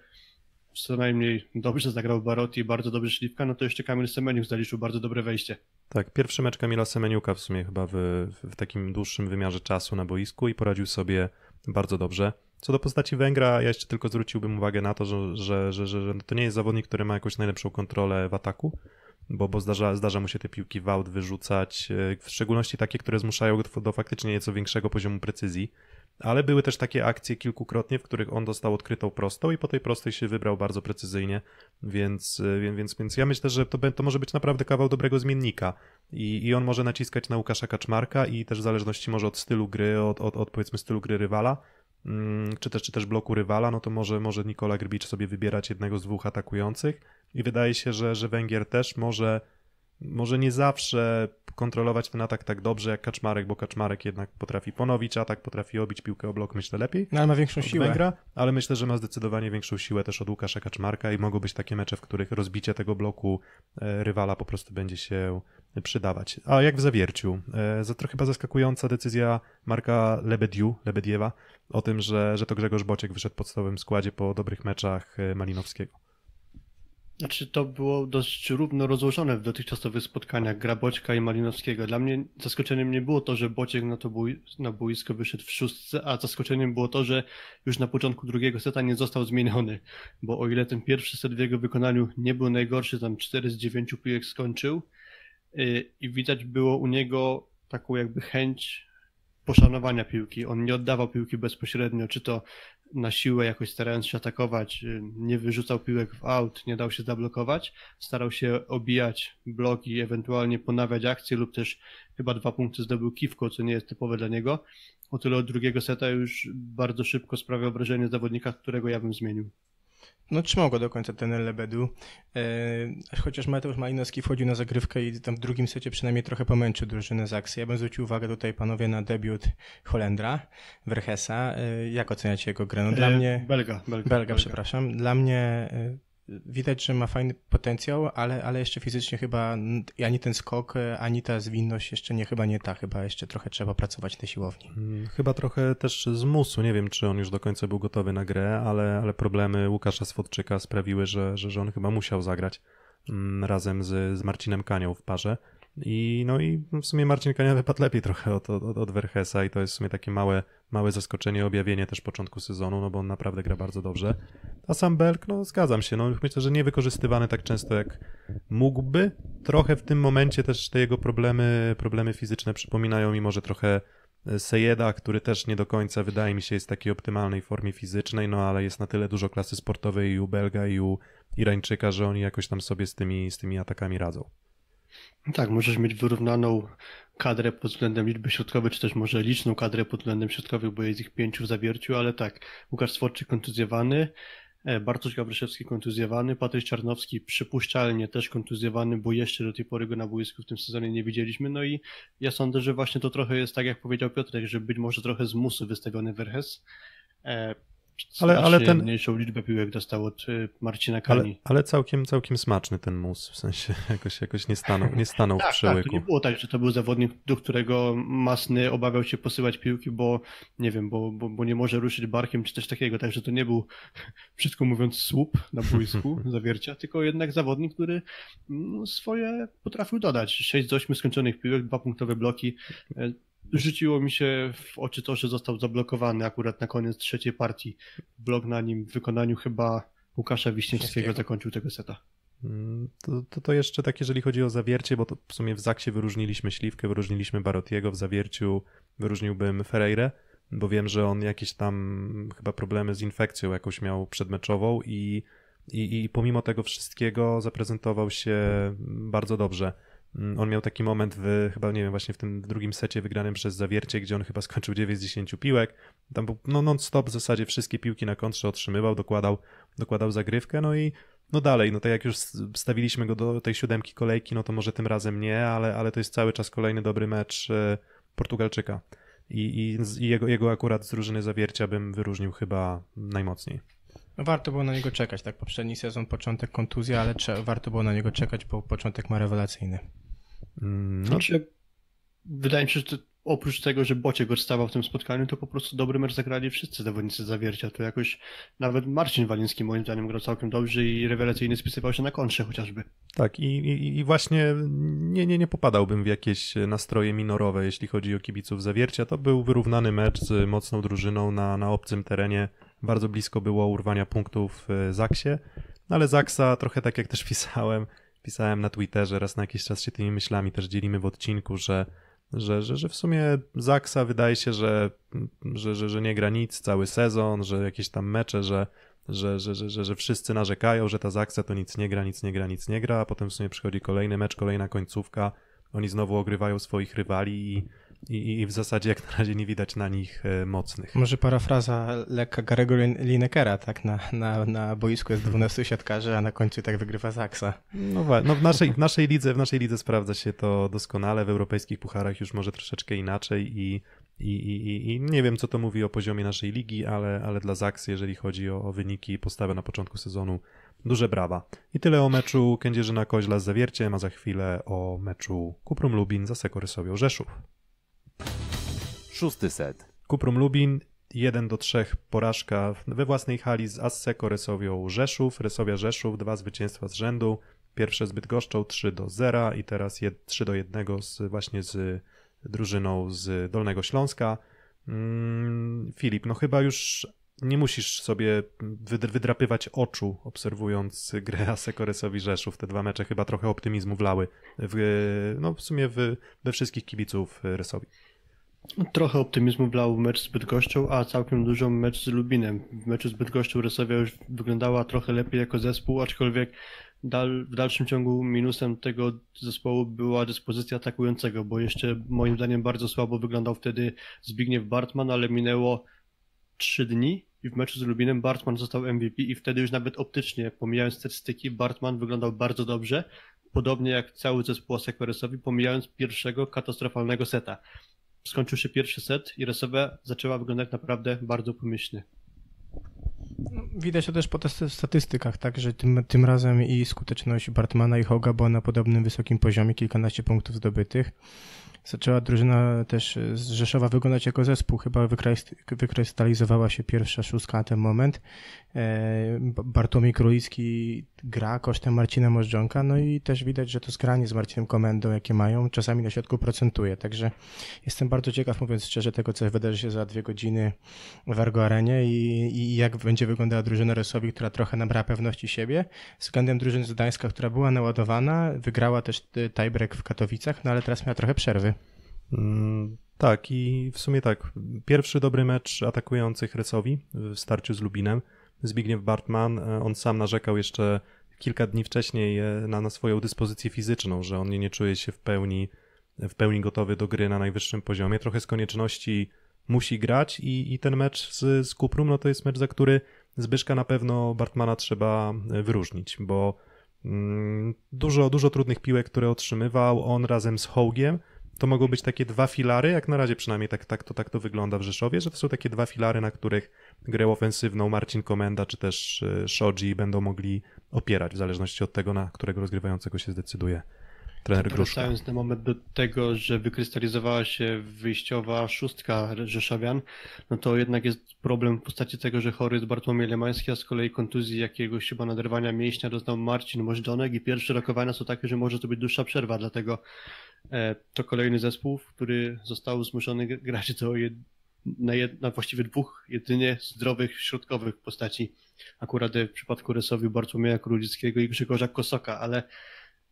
co najmniej dobrze zagrał Barotti, bardzo dobrze Śliwka, no to jeszcze Kamil Semeniuk zaliczył bardzo dobre wejście. Tak, pierwszy mecz Kamila Semeniuka w sumie chyba w, w takim dłuższym wymiarze czasu na boisku i poradził sobie bardzo dobrze. Co do postaci Węgra, ja jeszcze tylko zwróciłbym uwagę na to, że, że, że, że to nie jest zawodnik, który ma jakąś najlepszą kontrolę w ataku, bo, bo zdarza, zdarza mu się te piłki w aut wyrzucać, e, w szczególności takie, które zmuszają do, do faktycznie nieco większego poziomu precyzji. Ale były też takie akcje kilkukrotnie, w których on dostał odkrytą prostą i po tej prostej się wybrał bardzo precyzyjnie, więc, więc, więc, więc ja myślę, że to, to może być naprawdę kawał dobrego zmiennika i, i on może naciskać na Łukasza Kaczmarka i też w zależności może od stylu gry, od, od, od powiedzmy stylu gry rywala, czy też, czy też bloku rywala, no to może, może Nikola Grbicz sobie wybierać jednego z dwóch atakujących i wydaje się, że, że Węgier też może może nie zawsze kontrolować ten atak tak dobrze jak Kaczmarek, bo Kaczmarek jednak potrafi ponowić atak, potrafi obić piłkę o blok, myślę lepiej. No ale ma większą siłę. Węgra, ale myślę, że ma zdecydowanie większą siłę też od Łukasza Kaczmarka i mogą być takie mecze, w których rozbicie tego bloku e, rywala po prostu będzie się przydawać. A jak w zawierciu? E, za trochę chyba zaskakująca decyzja Marka Lebediu, Lebediewa o tym, że, że to Grzegorz Bociek wyszedł w podstawowym składzie po dobrych meczach e, Malinowskiego. Znaczy to było dość równo rozłożone w dotychczasowych spotkaniach gra Boćka i Malinowskiego. Dla mnie zaskoczeniem nie było to, że Bociek na to bój, na boisko wyszedł w szóstce, a zaskoczeniem było to, że już na początku drugiego seta nie został zmieniony, bo o ile ten pierwszy set w jego wykonaniu nie był najgorszy, tam 4 z 9 piłek skończył i widać było u niego taką jakby chęć poszanowania piłki. On nie oddawał piłki bezpośrednio, czy to na siłę jakoś starając się atakować, y, nie wyrzucał piłek w aut, nie dał się zablokować, starał się obijać bloki, ewentualnie ponawiać akcje lub też chyba dwa punkty zdobył Kiwko, co nie jest typowe dla niego. O tyle od drugiego seta już bardzo szybko sprawiał wrażenie zawodnika, którego ja bym zmienił. No trzymał go do końca ten Lebedu, e, chociaż Mateusz Malinowski wchodził na zagrywkę i tam w drugim secie przynajmniej trochę pomęczył drużynę z akcji. Ja bym zwrócił uwagę tutaj panowie na debiut Holendra, Verhesa. E, jak oceniacie jego grę? No, dla E, mnie... Belga, Belga, Belga, Belga. przepraszam. Dla mnie e, widać, że ma fajny potencjał, ale, ale jeszcze fizycznie chyba ani ten skok, ani ta zwinność jeszcze nie, chyba nie ta, chyba jeszcze trochę trzeba pracować na siłowni. Mm, Chyba trochę też z musu. Nie wiem, czy on już do końca był gotowy na grę, ale, ale problemy Łukasza Swodczyka sprawiły, że, że, że on chyba musiał zagrać mm, razem z, z Marcinem Kanią w parze. I no i w sumie Marcin Kania wypadł lepiej trochę od, od, od Verhesa i to jest w sumie takie małe, małe zaskoczenie, objawienie też początku sezonu, no bo on naprawdę gra bardzo dobrze. A sam Belk, no zgadzam się, no myślę, że nie wykorzystywany tak często jak mógłby. Trochę w tym momencie też te jego problemy, problemy fizyczne przypominają mi może trochę Sejeda, który też nie do końca wydaje mi się jest w takiej optymalnej formie fizycznej, no ale jest na tyle dużo klasy sportowej i u Belga i u Irańczyka, że oni jakoś tam sobie z tymi, z tymi atakami radzą. Tak, możesz mieć wyrównaną kadrę pod względem liczby środkowej, czy też może liczną kadrę pod względem środkowych, bo jest ich pięciu w zawierciu, ale tak, Łukasz Sworczyk kontuzjowany, e, Bartosz Gawryszewski kontuzjowany, Patryk Czarnowski przypuszczalnie też kontuzjowany, bo jeszcze do tej pory go na boisku w tym sezonie nie widzieliśmy, no i ja sądzę, że właśnie to trochę jest tak, jak powiedział Piotrek, że być może trochę z musu wystawiony Verhes. E, Ale- ale ten- mniejszą liczbę piłek dostał od e, Marcina Ale, Kani. ale całkiem, całkiem smaczny ten mus, w sensie jakoś, jakoś nie stanął, nie stanął w Tak, tak, to przełyku. nie było tak, że to był zawodnik, do którego Masny obawiał się posyłać piłki, bo nie wiem, bo, bo, bo nie może ruszyć barkiem czy coś takiego, także to nie był, brzydko mówiąc, słup na boisku zawiercia, tylko jednak zawodnik, który mm, swoje potrafił dodać. 6 z 8 skończonych piłek, dwa punktowe bloki. Rzuciło mi się w oczy to, że został zablokowany akurat na koniec trzeciej partii. Blok na nim w wykonaniu chyba Łukasza Wiśniewskiego Wiśniewskiego. zakończył tego seta. Mm, To, to, to jeszcze tak, jeżeli chodzi o zawiercie, bo to w sumie w Zaksie wyróżniliśmy Śliwkę, wyróżniliśmy Barotiego, w zawierciu wyróżniłbym Ferreirę, bo wiem, że on jakieś tam chyba problemy z infekcją jakąś miał przedmeczową i, i, i pomimo tego wszystkiego zaprezentował się bardzo dobrze. Mm, On miał taki moment w, chyba nie wiem, właśnie w tym drugim secie wygranym przez zawiercie, gdzie on chyba skończył 9 z 10 piłek. Tam był no, non-stop w zasadzie wszystkie piłki na kontrze otrzymywał, dokładał, dokładał zagrywkę, no i no dalej, no tak jak już stawiliśmy go do tej siódemki kolejki, no to może tym razem nie, ale, ale to jest cały czas kolejny dobry mecz e, Portugalczyka. i, i, i jego, jego akurat z drużyny zawiercia bym wyróżnił chyba najmocniej. No warto było na niego czekać, tak? Poprzedni sezon, początek kontuzja, ale warto było na niego czekać, bo początek ma rewelacyjny. No, Znaczy, wydaje mi się, że to, oprócz tego, że Bociek odstawał w tym spotkaniu, to po prostu dobry mecz zagrali wszyscy zawodnicy zawiercia. To jakoś nawet Marcin Waliński moim zdaniem grał całkiem dobrze i rewelacyjnie spisywał się na kontrze chociażby. Tak, i, i, i właśnie nie, nie, nie popadałbym w jakieś nastroje minorowe, jeśli chodzi o kibiców zawiercia. To był wyrównany mecz z mocną drużyną na, na obcym terenie. Bardzo blisko było urwania punktów w Zaksie, no ale Zaksa, trochę tak jak też pisałem, pisałem na Twitterze, raz na jakiś czas się tymi myślami też dzielimy w odcinku, że, że, że, że w sumie Zaksa wydaje się, że, że, że, że nie gra nic cały sezon, że jakieś tam mecze, że że, że, że, że, wszyscy narzekają, że ta Zaksa to nic nie gra, nic nie gra, nic nie gra, a potem w sumie przychodzi kolejny mecz, kolejna końcówka, oni znowu ogrywają swoich rywali i, i, i w zasadzie jak na razie nie widać na nich e, mocnych. Może parafraza lekka Garego Lin- Linekera, tak? Na, na, na boisku jest 12 siatkarzy, a na końcu tak wygrywa Zaksa. No, no w, naszej, w, naszej lidze, w naszej lidze sprawdza się to doskonale, w europejskich pucharach już może troszeczkę inaczej i, i, i, i- nie wiem, co to mówi o poziomie naszej ligi, ale, ale dla Zaksy, jeżeli chodzi o, o wyniki i postawę na początku sezonu, duże brawa. I tyle o meczu Kędzierzyna Koźla z Zawierciem, a za chwilę o meczu Kuprum Lubin za Sekorysowią Rzeszów. Szósty set. Kuprum Lubin 1 do 3 porażka we własnej hali z Asseko Resowią Rzeszów, Resowia Rzeszów, dwa zwycięstwa z rzędu. Pierwsze z Bydgoszczą 3 do 0 i teraz jed, 3 do 1 z, właśnie z drużyną z Dolnego Śląska. Mm, Filip, no chyba już nie musisz sobie wyd- wydrapywać oczu obserwując grę Aseko Resowi Rzeszów. Te dwa mecze chyba trochę optymizmu wlały w, no w sumie w, we wszystkich kibiców Resowi. Trochę optymizmu wlał mecz z Bydgoszczą, a całkiem dużo mecz z Lubinem. W meczu z Bydgoszczą Resowia już wyglądała trochę lepiej jako zespół, aczkolwiek dal, w dalszym ciągu minusem tego zespołu była dyspozycja atakującego, bo jeszcze moim zdaniem bardzo słabo wyglądał wtedy Zbigniew Bartman, ale minęło 3 dni i w meczu z Lubinem Bartman został MVP i wtedy już nawet optycznie, pomijając statystyki, Bartman wyglądał bardzo dobrze, podobnie jak cały zespół Aseko Resowi, pomijając pierwszego katastrofalnego seta skończył się pierwszy set i Resowia zaczęła wyglądać naprawdę bardzo pomyślnie. No, Widać to też po statystykach, tak, że tym, tym razem i skuteczność Bartmana i Hoga była na podobnym wysokim poziomie, kilkanaście punktów zdobytych. Zaczęła drużyna też z Rzeszowa wyglądać jako zespół. Chyba wykrys- wykrystalizowała się pierwsza szóstka na ten moment. E, Bartłomiej Królicki gra kosztem Marcina Możdżonka, no i też widać, że to zgranie z Marcinem Komendą, jakie mają, czasami na środku procentuje. Także jestem bardzo ciekaw, mówiąc szczerze, tego, co wydarzy się za dwie godziny w Argo Arenie i, i jak będzie wyglądała drużyna Resowi, która trochę nabrała pewności siebie, względem drużyny z Gdańska, która była naładowana, wygrała też y, tiebreak w Katowicach, no ale teraz miała trochę przerwy. Mm, Tak, i w sumie tak. Pierwszy dobry mecz atakujących Resowi w starciu z Lubinem. Zbigniew Bartman, e, on sam narzekał jeszcze kilka dni wcześniej e, na, na swoją dyspozycję fizyczną, że on nie, nie czuje się w pełni, w pełni gotowy do gry na najwyższym poziomie. Trochę z konieczności musi grać i, i ten mecz z, z Kuprum, no to jest mecz, za który Zbyszka na pewno Bartmana trzeba e, wyróżnić, bo mm, dużo, dużo trudnych piłek, które otrzymywał on razem z Hołgiem, to mogą być takie dwa filary, jak na razie przynajmniej tak, tak, to, tak to wygląda w Rzeszowie, że to są takie dwa filary, na których grę ofensywną Marcin Komenda czy też e, Shoji będą mogli opierać, w zależności od tego, na którego rozgrywającego się zdecyduje trener Gruszka. Wracając na moment do tego, że wykrystalizowała się wyjściowa szóstka Rzeszowian, no to jednak jest problem w postaci tego, że chory jest Bartłomiej Lemański, a z kolei kontuzji jakiegoś chyba naderwania mięśnia doznał Marcin Możdżonek i pierwsze rokowania są takie, że może to być dłuższa przerwa, dlatego e, to kolejny zespół, który został zmuszony grać do jed... na, jed... na właściwie dwóch jedynie zdrowych środkowych postaci. Akurat w przypadku Resowi Bartłomieja Królickiego i Grzegorza Kosoka, ale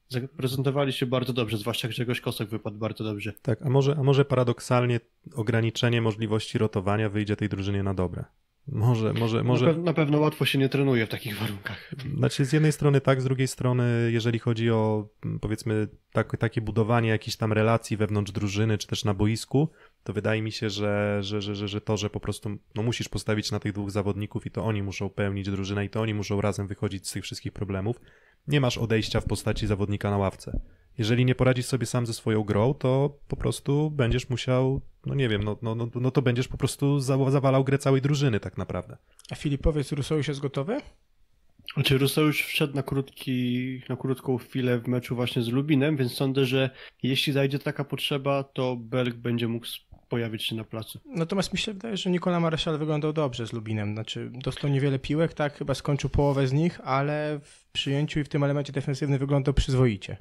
zaprezentowali się bardzo dobrze, zwłaszcza Grzegorz Kosok wypadł bardzo dobrze. Tak, a może, a może paradoksalnie ograniczenie możliwości rotowania wyjdzie tej drużynie na dobre. Może, może, może. Na, pew- na pewno łatwo się nie trenuje w takich warunkach. Znaczy, z jednej strony tak, z drugiej strony, jeżeli chodzi o mm, powiedzmy tak, takie budowanie jakichś tam relacji wewnątrz drużyny, czy też na boisku, to wydaje mi się, że, że, że, że, że to, że po prostu no, musisz postawić na tych dwóch zawodników i to oni muszą pełnić drużynę i to oni muszą razem wychodzić z tych wszystkich problemów. Nie masz odejścia w postaci zawodnika na ławce. Jeżeli nie poradzisz sobie sam ze swoją grą, to po prostu będziesz musiał, no nie wiem, no, no, no, no to będziesz po prostu zawalał grę całej drużyny tak naprawdę. A Filip, powiedz, Russo już jest gotowy? Znaczy Russo już wszedł na, krótki, na krótką chwilę w meczu właśnie z Lubinem, więc sądzę, że jeśli zajdzie taka potrzeba, to Belg będzie mógł pojawić się na placu. Natomiast mi się wydaje, że Nikola Mareszal wyglądał dobrze z Lubinem. Znaczy, dostał niewiele piłek, tak, chyba skończył połowę z nich, ale w przyjęciu i w tym elemencie defensywnym wyglądał przyzwoicie.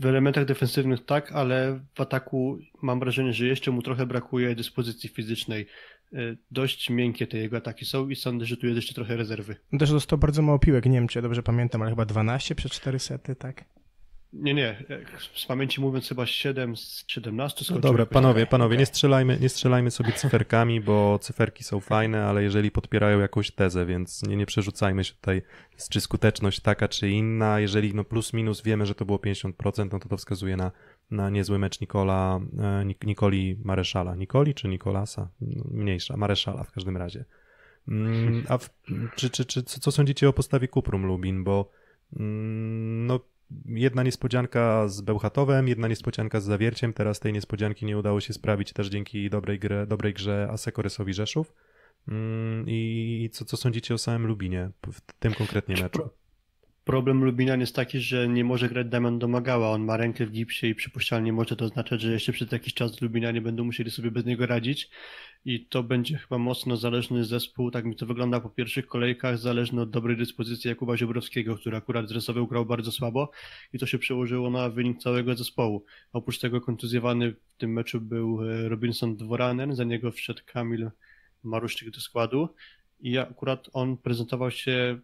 W elementach defensywnych tak, ale w ataku mam wrażenie, że jeszcze mu trochę brakuje dyspozycji fizycznej. Y, dość miękkie te jego ataki są i sądzę, że tu jest jeszcze trochę rezerwy. Też dostał bardzo mało piłek, nie wiem czy ja dobrze pamiętam, ale chyba 12 przez 4 sety, tak? Nie, nie. Z pamięci mówiąc chyba 7 z 17 no Dobra, panowie, panowie, nie, strzelajmy, nie strzelajmy sobie cyferkami, bo cyferki są fajne, ale jeżeli podpierają jakąś tezę, więc nie, nie przerzucajmy się tutaj, czy skuteczność taka, czy inna. Jeżeli no plus minus wiemy, że to było 50%, no to to wskazuje na, na niezły mecz Nikola, e, Nikoli Mareszala. Nikoli czy Nikolasa? No, mniejsza, Mareszala w każdym razie. Mm, a w, czy, czy, czy, co sądzicie o postawie Kuprum Lubin? Bo mm, no jedna niespodzianka z Bełchatowem, jedna niespodzianka z Zawierciem. Teraz tej niespodzianki nie udało się sprawić też dzięki dobrej, grze, dobrej grze Asekoresowi Rzeszów. Mm, I co, co sądzicie o samym Lubinie w tym konkretnie meczu? Problem Lubinian jest taki, że nie może grać Damian Domagała. On ma rękę w gipsie i przypuszczalnie może to oznaczać, że jeszcze przez jakiś czas Lubinianie będą musieli sobie bez niego radzić. I to będzie chyba mocno zależny zespół, tak mi to wygląda po pierwszych kolejkach, zależny od dobrej dyspozycji Jakuba Ziobrowskiego, który akurat z Resowy grał bardzo słabo i to się przełożyło na wynik całego zespołu. Oprócz tego kontuzjowany w tym meczu był e, Robinson Dworanen, za niego wszedł Kamil Maruszczyk do składu i akurat on prezentował się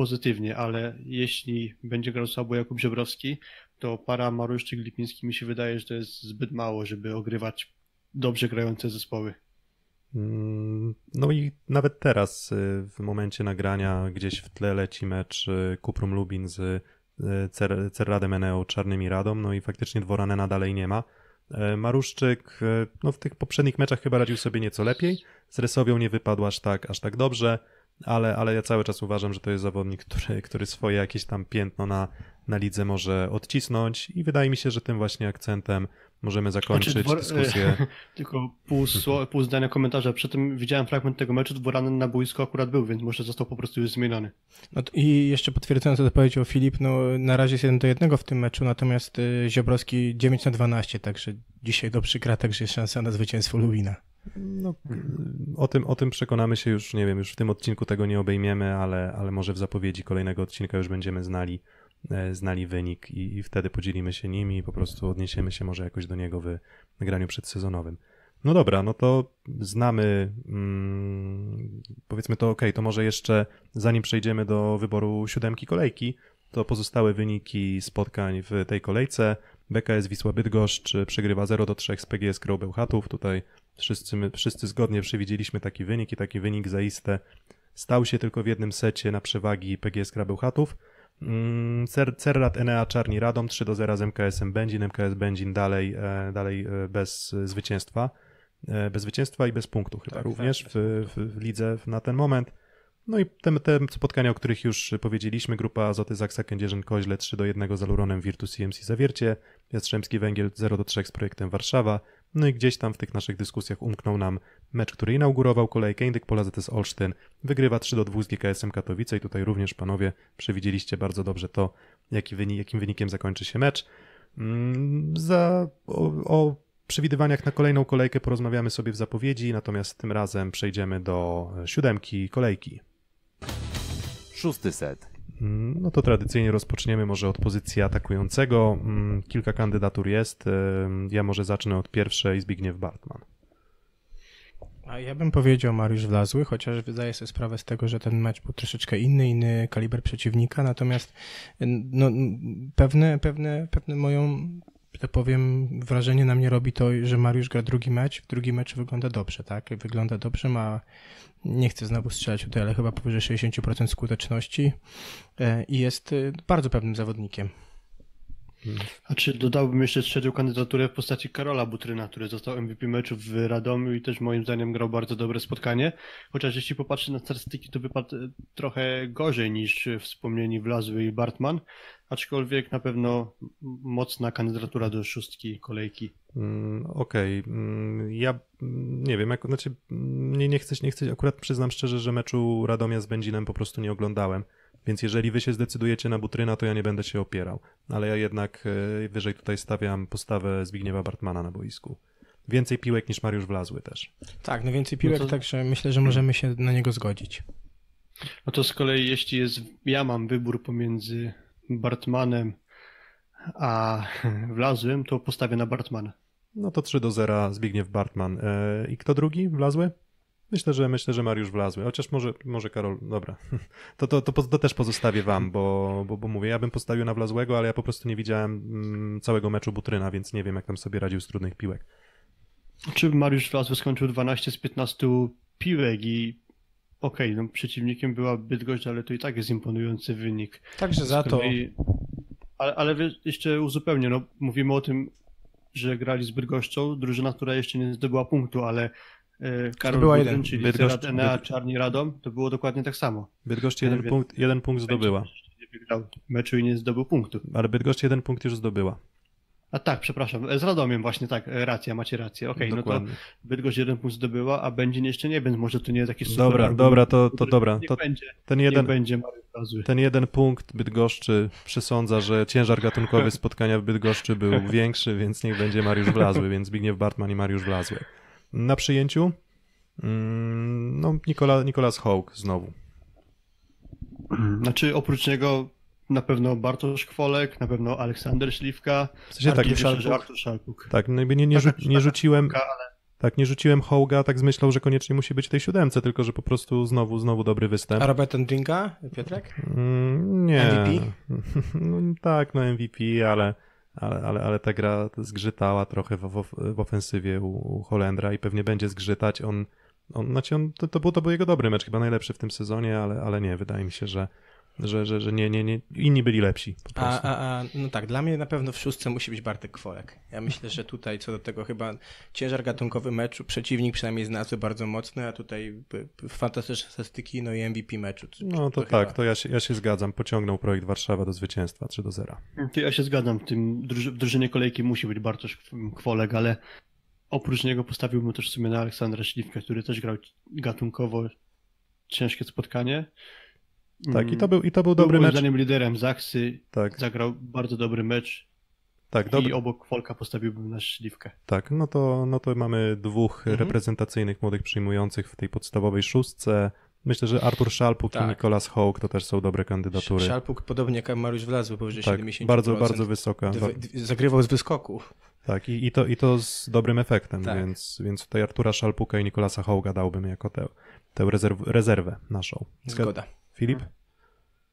pozytywnie, ale jeśli będzie grał słabo Jakub Żebrowski, to para Maruszczyk-Lipiński mi się wydaje, że to jest zbyt mało, żeby ogrywać dobrze grające zespoły. Mm, no i nawet teraz y, w momencie nagrania gdzieś w tle leci mecz y, Kuprum Lubin z y, Cer Cerradem Eneo Czarnymi Radą, no i faktycznie Dworanena dalej nie ma. E, Maruszczyk no w tych poprzednich meczach chyba radził sobie nieco lepiej, z Resowią nie wypadł aż tak, aż tak dobrze, ale, ale ja cały czas uważam, że to jest zawodnik, który, który swoje jakieś tam piętno na, na lidze może odcisnąć i wydaje mi się, że tym właśnie akcentem możemy zakończyć znaczy, dwor... dyskusję. Tylko pół, pół zdania komentarza. Przy tym widziałem fragment tego meczu, Dworanen na boisku akurat był, więc może został po prostu już zmieniony. No I jeszcze potwierdzając to, co powiedział Filip, no na razie jest 1 do 1 w tym meczu, natomiast y, Ziobrowski 9 na 12, także dzisiaj dobrze gra, także jest szansa na zwycięstwo Luwina. No, o, tym, o tym przekonamy się już, nie wiem, już w tym odcinku tego nie obejmiemy, ale, ale może w zapowiedzi kolejnego odcinka już będziemy znali, e, znali wynik i, i wtedy podzielimy się nimi i po prostu odniesiemy się może jakoś do niego w nagraniu przedsezonowym. No dobra, no to znamy, mm, powiedzmy to ok, to może jeszcze zanim przejdziemy do wyboru siódemki kolejki, to pozostałe wyniki spotkań w tej kolejce. BKS Wisła Bydgoszcz przegrywa 0 do 3 z PGS Krą Bełchatów. Tutaj Wszyscy, my, wszyscy zgodnie przewidzieliśmy taki wynik i taki wynik zaiste stał się tylko w jednym secie na przewagi PGS Krabełchatów. Mm, Cer, Cerrat Enea Czarni Radom 3 do 0 z MKS-em Będzin. MKS Będzin dalej, e, dalej e, bez zwycięstwa. E, bez zwycięstwa i bez punktu chyba tak, również tak, w, w, w lidze na ten moment. No i te, te spotkania, o których już powiedzieliśmy, grupa Azoty Zaksa Kędzierzyn Koźle 3 do 1 z Aluronem Virtus CMC Zawiercie, Jastrzębski Węgiel 0 do 3 z projektem Warszawa, no i gdzieś tam w tych naszych dyskusjach umknął nam mecz, który inaugurował kolejkę. Indyk Pola ZS Olsztyn wygrywa 3 do 2 z GKS-em Katowice i tutaj również panowie przewidzieliście bardzo dobrze to, jaki wynik, jakim wynikiem zakończy się mecz. Mm, za, o, o przewidywaniach na kolejną kolejkę porozmawiamy sobie w zapowiedzi, natomiast tym razem przejdziemy do siódemki kolejki. Szósty set. Mm, no to tradycyjnie rozpoczniemy może od pozycji atakującego. Mm, kilka kandydatur jest. Ja może zacznę od pierwszej, Zbigniew Bartman. A ja bym powiedział Mariusz Wlazły, chociaż wydaje sobie sprawę z tego, że ten mecz był troszeczkę inny, inny kaliber przeciwnika, natomiast no, pewne, pewne, pewne moją tak powiem, wrażenie na mnie robi to, że Mariusz gra drugi mecz, w drugi mecz wygląda dobrze, tak? Wygląda dobrze, ma, nie chcę znowu strzelać tutaj, ale chyba powyżej 60% skuteczności e, i jest e, bardzo pewnym zawodnikiem. A czy dodałbym jeszcze trzecią kandydaturę w postaci Karola Butryna, który został MVP meczu w Radomiu i też moim zdaniem grał bardzo dobre spotkanie. Chociaż jeśli popatrzy na statystyki, to wypadł e, trochę gorzej niż wspomnieni Wlazły i Bartman, aczkolwiek na pewno mocna kandydatura do szóstki kolejki. Mm, Okej, mm, ja mm, nie wiem, jak, znaczy nie, nie, chcę, nie chcę, akurat przyznam szczerze, że meczu Radomia z Będzinem po prostu nie oglądałem, więc jeżeli wy się zdecydujecie na Butryna, to ja nie będę się opierał, ale ja jednak e, wyżej tutaj stawiam postawę Zbigniewa Bartmana na boisku. Więcej piłek niż Mariusz Wlazły też. Tak, no więcej piłek, No to- także myślę, że możemy się na niego zgodzić. No to z kolei jeśli jest, ja mam wybór pomiędzy Bartmanem a Wlazłym, to postawię na Bartmana. No to 3 do 0 Zbigniew Bartman. E, I kto drugi? Wlazły? Myślę, że myślę, że Mariusz Wlazły. Chociaż może, może Karol. Dobra. To, to, to, to też pozostawię wam, bo, bo, bo mówię, ja bym postawił na Wlazłego, ale ja po prostu nie widziałem mm, całego meczu Butryna, więc nie wiem, jak tam sobie radził z trudnych piłek. Czy Mariusz Wlazły skończył 12 z 15 piłek i okej, no przeciwnikiem była Bydgoszcz, ale to i tak jest imponujący wynik. Także za to Ale, ale wiesz, jeszcze uzupełnię, no mówimy o tym, że grali z Bydgoszczą, drużyna, która jeszcze nie zdobyła punktu, ale Karol Zdobyła Budryn, jeden. czyli Bydgoszcz- Bydgoszcz, Enea, Czarni Radom, to było dokładnie tak samo. Bydgoszcz jeden, punkt, jeden punkt zdobyła, Nie wygrał meczu i nie zdobył punktu. ale Bydgoszcz jeden punkt już zdobyła. A tak, przepraszam, z Radomiem właśnie tak, racja, macie rację, okej, no to. Bydgoszcz jeden punkt zdobyła, a Będzin jeszcze nie, więc może to nie jest jakiś super Dobra, argument. dobra, to, to dobra. To będzie, ten jeden, będzie ten jeden punkt Bydgoszczy przesądza, że ciężar gatunkowy spotkania w Bydgoszczy był większy, więc niech będzie Mariusz Wlazły, więc Zbigniew Bartman i Mariusz Wlazły. Na przyjęciu mm, no Nikola, Nikolas Hołk znowu. Znaczy oprócz niego na pewno Bartosz Kwolek, na pewno Aleksander Śliwka, W sensie tak, Artur Szalpuk. Szalpuk. Artur Szalpuk. tak no jakby nie, nie, rzu- Taka- nie rzuciłem ale tak, nie rzuciłem Hołga tak z myślą, że koniecznie musi być w tej siódemce, tylko że po prostu znowu, znowu dobry występ. A Robert Andringa, Piotrek? Mm, nie. MVP? No, tak, no MVP, ale, ale, ale, ale ta gra zgrzytała trochę w, w, ofensywie u, u Holendra i pewnie będzie zgrzytać. On, on, znaczy on, to, to, był, to był jego dobry mecz, chyba najlepszy w tym sezonie, ale, ale nie, wydaje mi się, że, że, że, że nie, nie, nie, inni byli lepsi po A, prostu. a, a, no tak, dla mnie na pewno w szóstce musi być Bartek Kwolek. Ja myślę, że tutaj co do tego chyba ciężar gatunkowy meczu, przeciwnik przynajmniej z nazwy bardzo mocny, a tutaj fantastyczne statystyki, no i MVP meczu. No to, chyba- tak, to ja się, ja się zgadzam. Pociągnął projekt Warszawa do zwycięstwa 3 do 0. to ja się zgadzam, w, tym druży- w drużynie kolejki musi być Bartosz Kwolek, ale oprócz niego postawiłbym też w sumie na Aleksandra Śliwkę, który też grał gatunkowo ciężkie spotkanie. Tak, i to był, i to był Był dobry moim mecz. zdaniem liderem Zachsy, Tak, zagrał bardzo dobry mecz tak, i dobry, obok Kwolka postawiłbym na Śliwkę. Tak, no to, no to mamy dwóch Mhm. reprezentacyjnych młodych przyjmujących w tej podstawowej szóstce. Myślę, że Artur Szalpuk i Tak. Nikolas Hołk to też są dobre kandydatury. Szalpuk podobnie jak Mariusz Wlazły powyżej tak, 70%. bardzo, bardzo wysoka. Zagrywał z wyskoku. tak, i, i, to, i to z dobrym efektem, Tak. więc, więc tutaj Artura Szalpuka i Nikolasa Hołka dałbym jako tę, tę rezerw, rezerwę naszą. Zgad- Zgoda. Filip?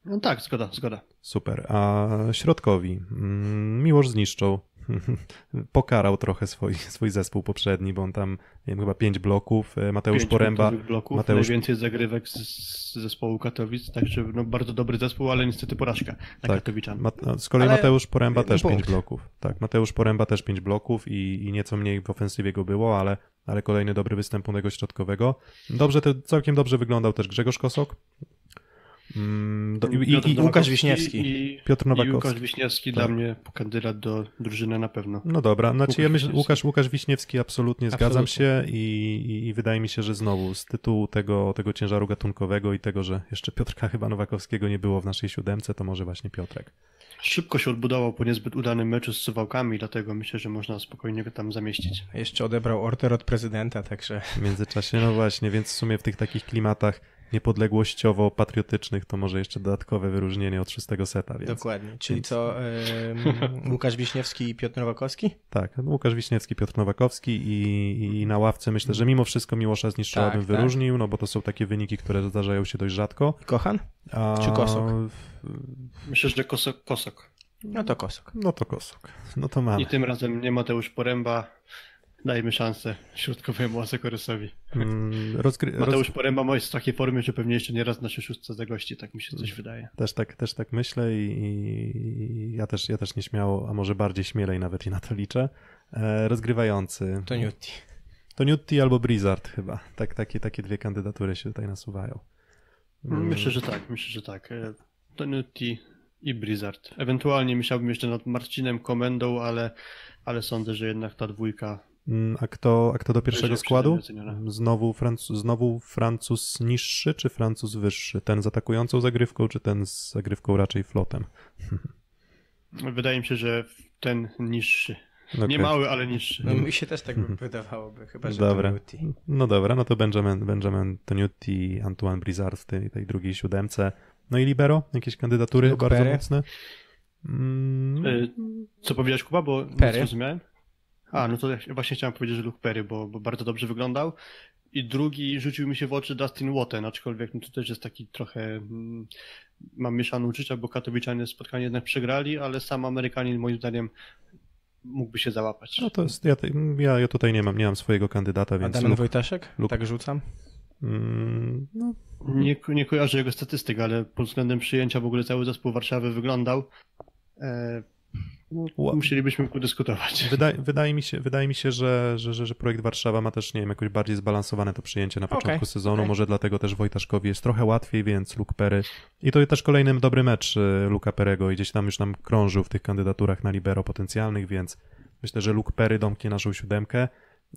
No tak, zgoda, zgoda. Super. A środkowi? Mm, Miłosz zniszczą. Pokarał trochę swój, swój zespół poprzedni, bo on tam, nie wiem, chyba pięć bloków. E, Mateusz Pięć Poręba. bloków, Mateusz- najwięcej zagrywek z, z zespołu Katowic, także no, bardzo dobry zespół, ale niestety porażka na Tak. Katowiczan. Ma, z kolei Ale Mateusz Poręba też punkt. 5 bloków. Tak, Mateusz Poręba też 5 bloków i, i nieco mniej w ofensywie go było, ale, ale kolejny dobry występ u tego środkowego. Dobrze, to całkiem dobrze wyglądał też Grzegorz Kosok. Mm, do, i, i, Piotr i, Łukasz Nowakowski Wiśniewski. I, Piotr i Nowakowski. Łukasz Wiśniewski Tak. dla mnie kandydat do drużyny na pewno. No dobra, znaczy Łukasz ja myślę. Łukasz, Łukasz Wiśniewski absolutnie zgadzam Absolutnie. się i, i, i wydaje mi się, że znowu z tytułu tego, tego ciężaru gatunkowego i tego, że jeszcze Piotrka chyba Nowakowskiego nie było w naszej siódemce, to może właśnie Piotrek. Szybko się odbudował po niezbyt udanym meczu z Suwałkami, dlatego myślę, że można spokojnie go tam zamieścić. Jeszcze odebrał order od prezydenta, także W międzyczasie, no właśnie, więc w sumie w tych takich klimatach niepodległościowo-patriotycznych to może jeszcze dodatkowe wyróżnienie od szóstego seta, więc dokładnie. Czyli więc- co, Łukasz Wiśniewski i Piotr Nowakowski? tak, Łukasz Wiśniewski, Piotr Nowakowski i, i na ławce myślę, że mimo wszystko Miłosza Zniszczała Tak, bym tak. wyróżnił, no bo to są takie wyniki, które zdarzają się dość rzadko. Kochan? A... Czy Kosok? Myślę, że Kosok, Kosok. No to Kosok. No to Kosok. No to mamy. I tym razem nie Mateusz Poręba. Dajmy szansę środkowemu Asekoresowi. Mm, rozgry... roz... Mateusz Poręba jest w takiej formie, że pewnie jeszcze nie raz w naszej szóstce zagości, tak mi się coś wydaje. Też tak, też tak myślę i, i ja, też, ja też nieśmiało, a może bardziej śmielej nawet i na to liczę. E, rozgrywający. To Newty. To Newty albo Blizzard chyba. Tak, takie, takie dwie kandydatury się tutaj nasuwają. Mm, Myślę, że tak, myślę, że tak. E, To Newty i Blizzard. Ewentualnie myślałbym jeszcze nad Marcinem Komendą, ale, ale sądzę, że jednak ta dwójka Mm, A kto, a kto do pierwszego Będzie składu? Znowu, Franc- znowu Francuz niższy czy Francuz wyższy? Ten z atakującą zagrywką, czy ten z zagrywką raczej flotem? wydaje mi się, że ten niższy. Okej. Nie mały, ale niższy. No mi się też tak wydawałoby, chyba że Dobra. No dobra, no to Benjamin, Benjamin Tonuti, Antoine Blizzard w tej, tej drugiej siódemce. No i Libero? Jakieś kandydatury Luke bardzo Perry. mocne? Mm, E, Co powiedziałeś, Kuba? Bo nie Perry. zrozumiałem. A, no to ja właśnie chciałem powiedzieć, że Luke Perry, bo, bo bardzo dobrze wyglądał. I drugi rzucił mi się w oczy Dustin Watten, aczkolwiek no to też jest taki trochę... Mm, mam mieszane uczucia, bo Katowiczanie spotkanie jednak przegrali, ale sam Amerykanin moim zdaniem mógłby się załapać. no to jest, ja, ja, ja tutaj nie mam, nie mam swojego kandydata, więc Damian Luke, Wojtaszek? Luke. Tak rzucam? mm, no, Nie, nie kojarzę jego statystyk, ale pod względem przyjęcia w ogóle cały zespół Warszawy wyglądał. E, no, musielibyśmy podyskutować. Wydaje, wydaje mi się, wydaje mi się że, że, że, że projekt Warszawa ma też, nie wiem, jakoś bardziej zbalansowane to przyjęcie na początku Okej, sezonu. okej. Może dlatego też Wojtaszkowi jest trochę łatwiej, więc Luke Perry. I to też kolejny dobry mecz y, Luka Perego i gdzieś tam już nam krążył w tych kandydaturach na libero potencjalnych, więc myślę, że Luke Perry domknie naszą siódemkę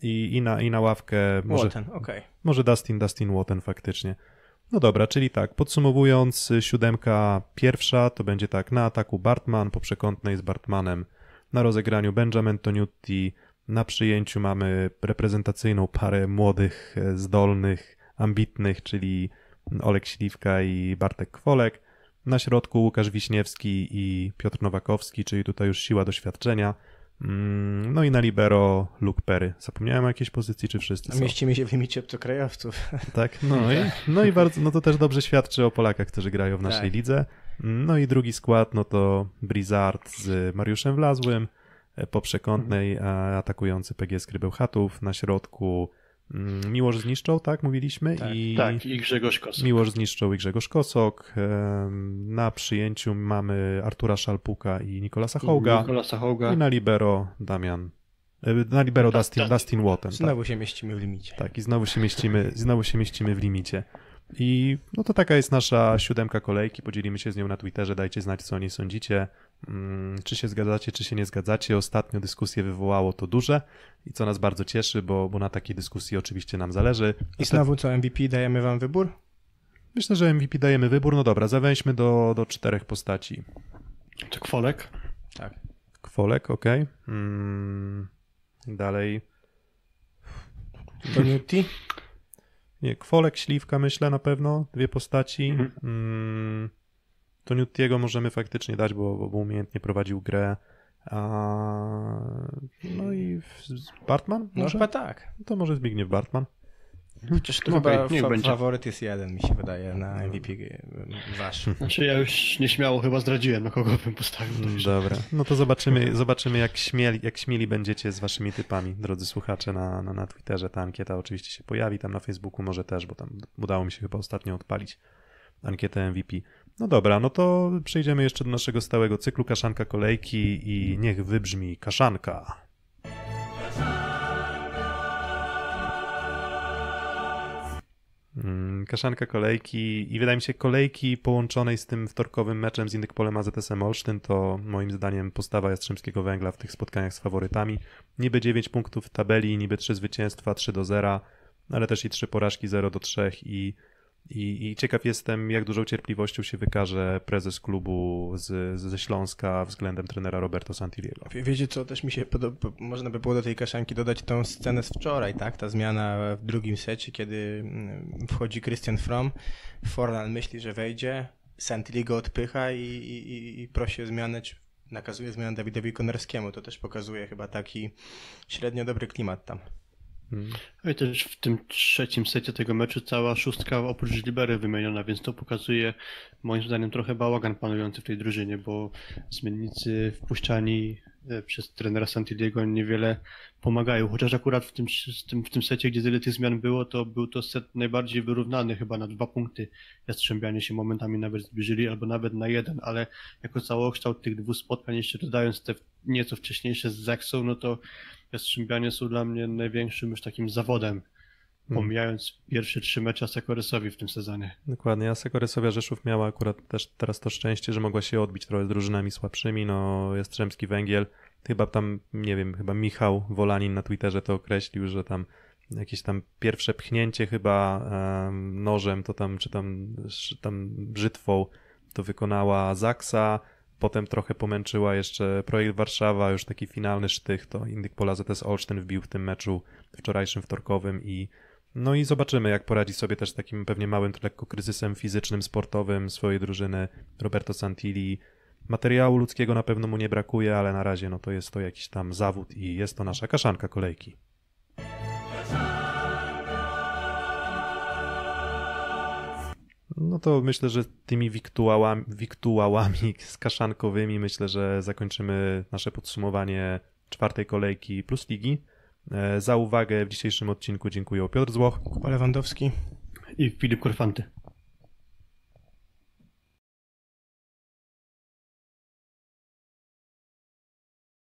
i, i, na, i na ławkę może, okej. może Dustin, Dustin Watten faktycznie. No dobra, czyli tak, podsumowując, y, siódemka pierwsza to będzie tak, na ataku Bartman, po przekątnej z Bartmanem, na rozegraniu Benjamin Toniutti, na przyjęciu mamy reprezentacyjną parę młodych, e, zdolnych, ambitnych, czyli Olek Śliwka i Bartek Kwolek, na środku Łukasz Wiśniewski i Piotr Nowakowski, czyli tutaj już siła doświadczenia, no i na libero Luke Perry. Zapomniałem o jakiejś pozycji, czy wszyscy A są? mieścimy się w limicie obcokrajowców. Tak, no i, no i bardzo, no to też dobrze świadczy o Polakach, którzy grają w naszej Tak. lidze. No i drugi skład, no to Blizzard z Mariuszem Wlazłym, e, po przekątnej Mhm. a, atakujący PGS Krybełchatów, na środku mm, Miłosz zniszczą, tak mówiliśmy? Tak, I Tak, i Grzegorz Kosek. Miłosz zniszczą i Grzegorz Kosok. Na przyjęciu mamy Artura Szalpuka i Nikolasa Hołga. Nikolasa Hołga. I na libero Damian. e, Na libero Da- Dustin, Dustin. Dustin Watten. Tak. Znowu się mieścimy w limicie. Tak, i znowu się mieścimy, znowu się mieścimy w limicie. I no to taka jest nasza siódemka kolejki. Podzielimy się z nią na Twitterze. Dajcie znać, co o niej sądzicie. Mm, Czy się zgadzacie, czy się nie zgadzacie. Ostatnio dyskusję wywołało to duże i co nas bardzo cieszy, bo, bo na takiej dyskusji oczywiście nam zależy. I znowu co, MVP dajemy wam wybór? Myślę, że MVP dajemy wybór. No dobra, zawęźmy do, do czterech postaci. To Kwolek. Tak. Kwolek, ok. Mm, dalej. Newty? Nie, Kwolek, Śliwka myślę na pewno, dwie postaci. Mhm. Mm, to Newtiego możemy faktycznie dać, bo, bo umiejętnie prowadził grę. A, no i w- Bartman No może? chyba tak. To może Zbigniew Bartman. Chociaż to No chyba fa- będzie. faworyt jest jeden, mi się wydaje, na MVP wasz. Znaczy ja już nieśmiało chyba zdradziłem, na kogo bym postawił. Dobra, no to zobaczymy, zobaczymy jak, śmieli, jak śmieli będziecie z waszymi typami, drodzy słuchacze, na, na, na Twitterze. Ta ankieta oczywiście się pojawi, tam na Facebooku może też, bo tam udało mi się chyba ostatnio odpalić ankietę MVP. No dobra, no to przejdziemy jeszcze do naszego stałego cyklu Kaszanka Kolejki i niech wybrzmi Kaszanka. Mm, Kaszanka kolejki i wydaje mi się kolejki połączonej z tym wtorkowym meczem z Indykpolem AZS-em Olsztyn to moim zdaniem postawa Jastrzębskiego Węgla w tych spotkaniach z faworytami. Niby 9 punktów w tabeli, niby 3 zwycięstwa, 3 do 0, ale też i 3 porażki 0 do 3 i, i, i ciekaw jestem jak dużą cierpliwością się wykaże prezes klubu z, ze Śląska względem trenera Roberto Santiliego. Wie- Wiecie co, też mi się podoba, można by było do tej kaszanki dodać tą scenę z wczoraj, tak? Ta zmiana w drugim secie, kiedy mm, wchodzi Christian From, Forlan myśli, że wejdzie, Santilli go odpycha i, i, i- i prosi o zmianę, czy nakazuje zmianę Dawidowi Konerskiemu. To też pokazuje chyba taki średnio dobry klimat tam. Mm. No i też w tym trzecim secie tego meczu cała szóstka oprócz Libery wymieniona, więc to pokazuje moim zdaniem trochę bałagan panujący w tej drużynie, bo zmiennicy wpuszczani e, przez trenera Santiliego niewiele pomagają. Chociaż akurat w tym, w tym, w tym secie, gdzie tyle tych zmian było, to był to set najbardziej wyrównany, chyba na dwa punkty. Jastrzębianie się momentami nawet zbliżyli, albo nawet na jeden, ale jako całokształt tych dwóch spotkań, jeszcze dodając te nieco wcześniejsze z Zaksą, no to Jastrzębianie są dla mnie największym już takim zawodem, Hmm. pomijając pierwsze trzy mecze Sekoresowi w tym sezonie. Dokładnie, a Sekorysowia Rzeszów miała akurat też teraz to szczęście, że mogła się odbić trochę z drużynami słabszymi, no Jastrzębski Węgiel, chyba tam, nie wiem, chyba Michał Wolanin na Twitterze to określił, że tam jakieś tam pierwsze pchnięcie chyba em, nożem, to tam, czy tam, czy tam brzytwą to wykonała Zaksa, potem trochę pomęczyła jeszcze Projekt Warszawa, już taki finalny sztych, to Indyk Pola ZS Olsztyn wbił w tym meczu wczorajszym wtorkowym i no i zobaczymy, jak poradzi sobie też takim pewnie małym lekko kryzysem fizycznym, sportowym swojej drużyny Roberto Santilli. Materiału ludzkiego na pewno mu nie brakuje, ale na razie no to jest to jakiś tam zawód i jest to nasza kaszanka kolejki. No to myślę, że tymi wiktuałami, wiktuałami skaszankowymi myślę, że zakończymy nasze podsumowanie czwartej kolejki Plus Ligi. E, Za uwagę w dzisiejszym odcinku dziękuję Piotr Złoch. Kuba Lewandowski. I Filip Korfanty.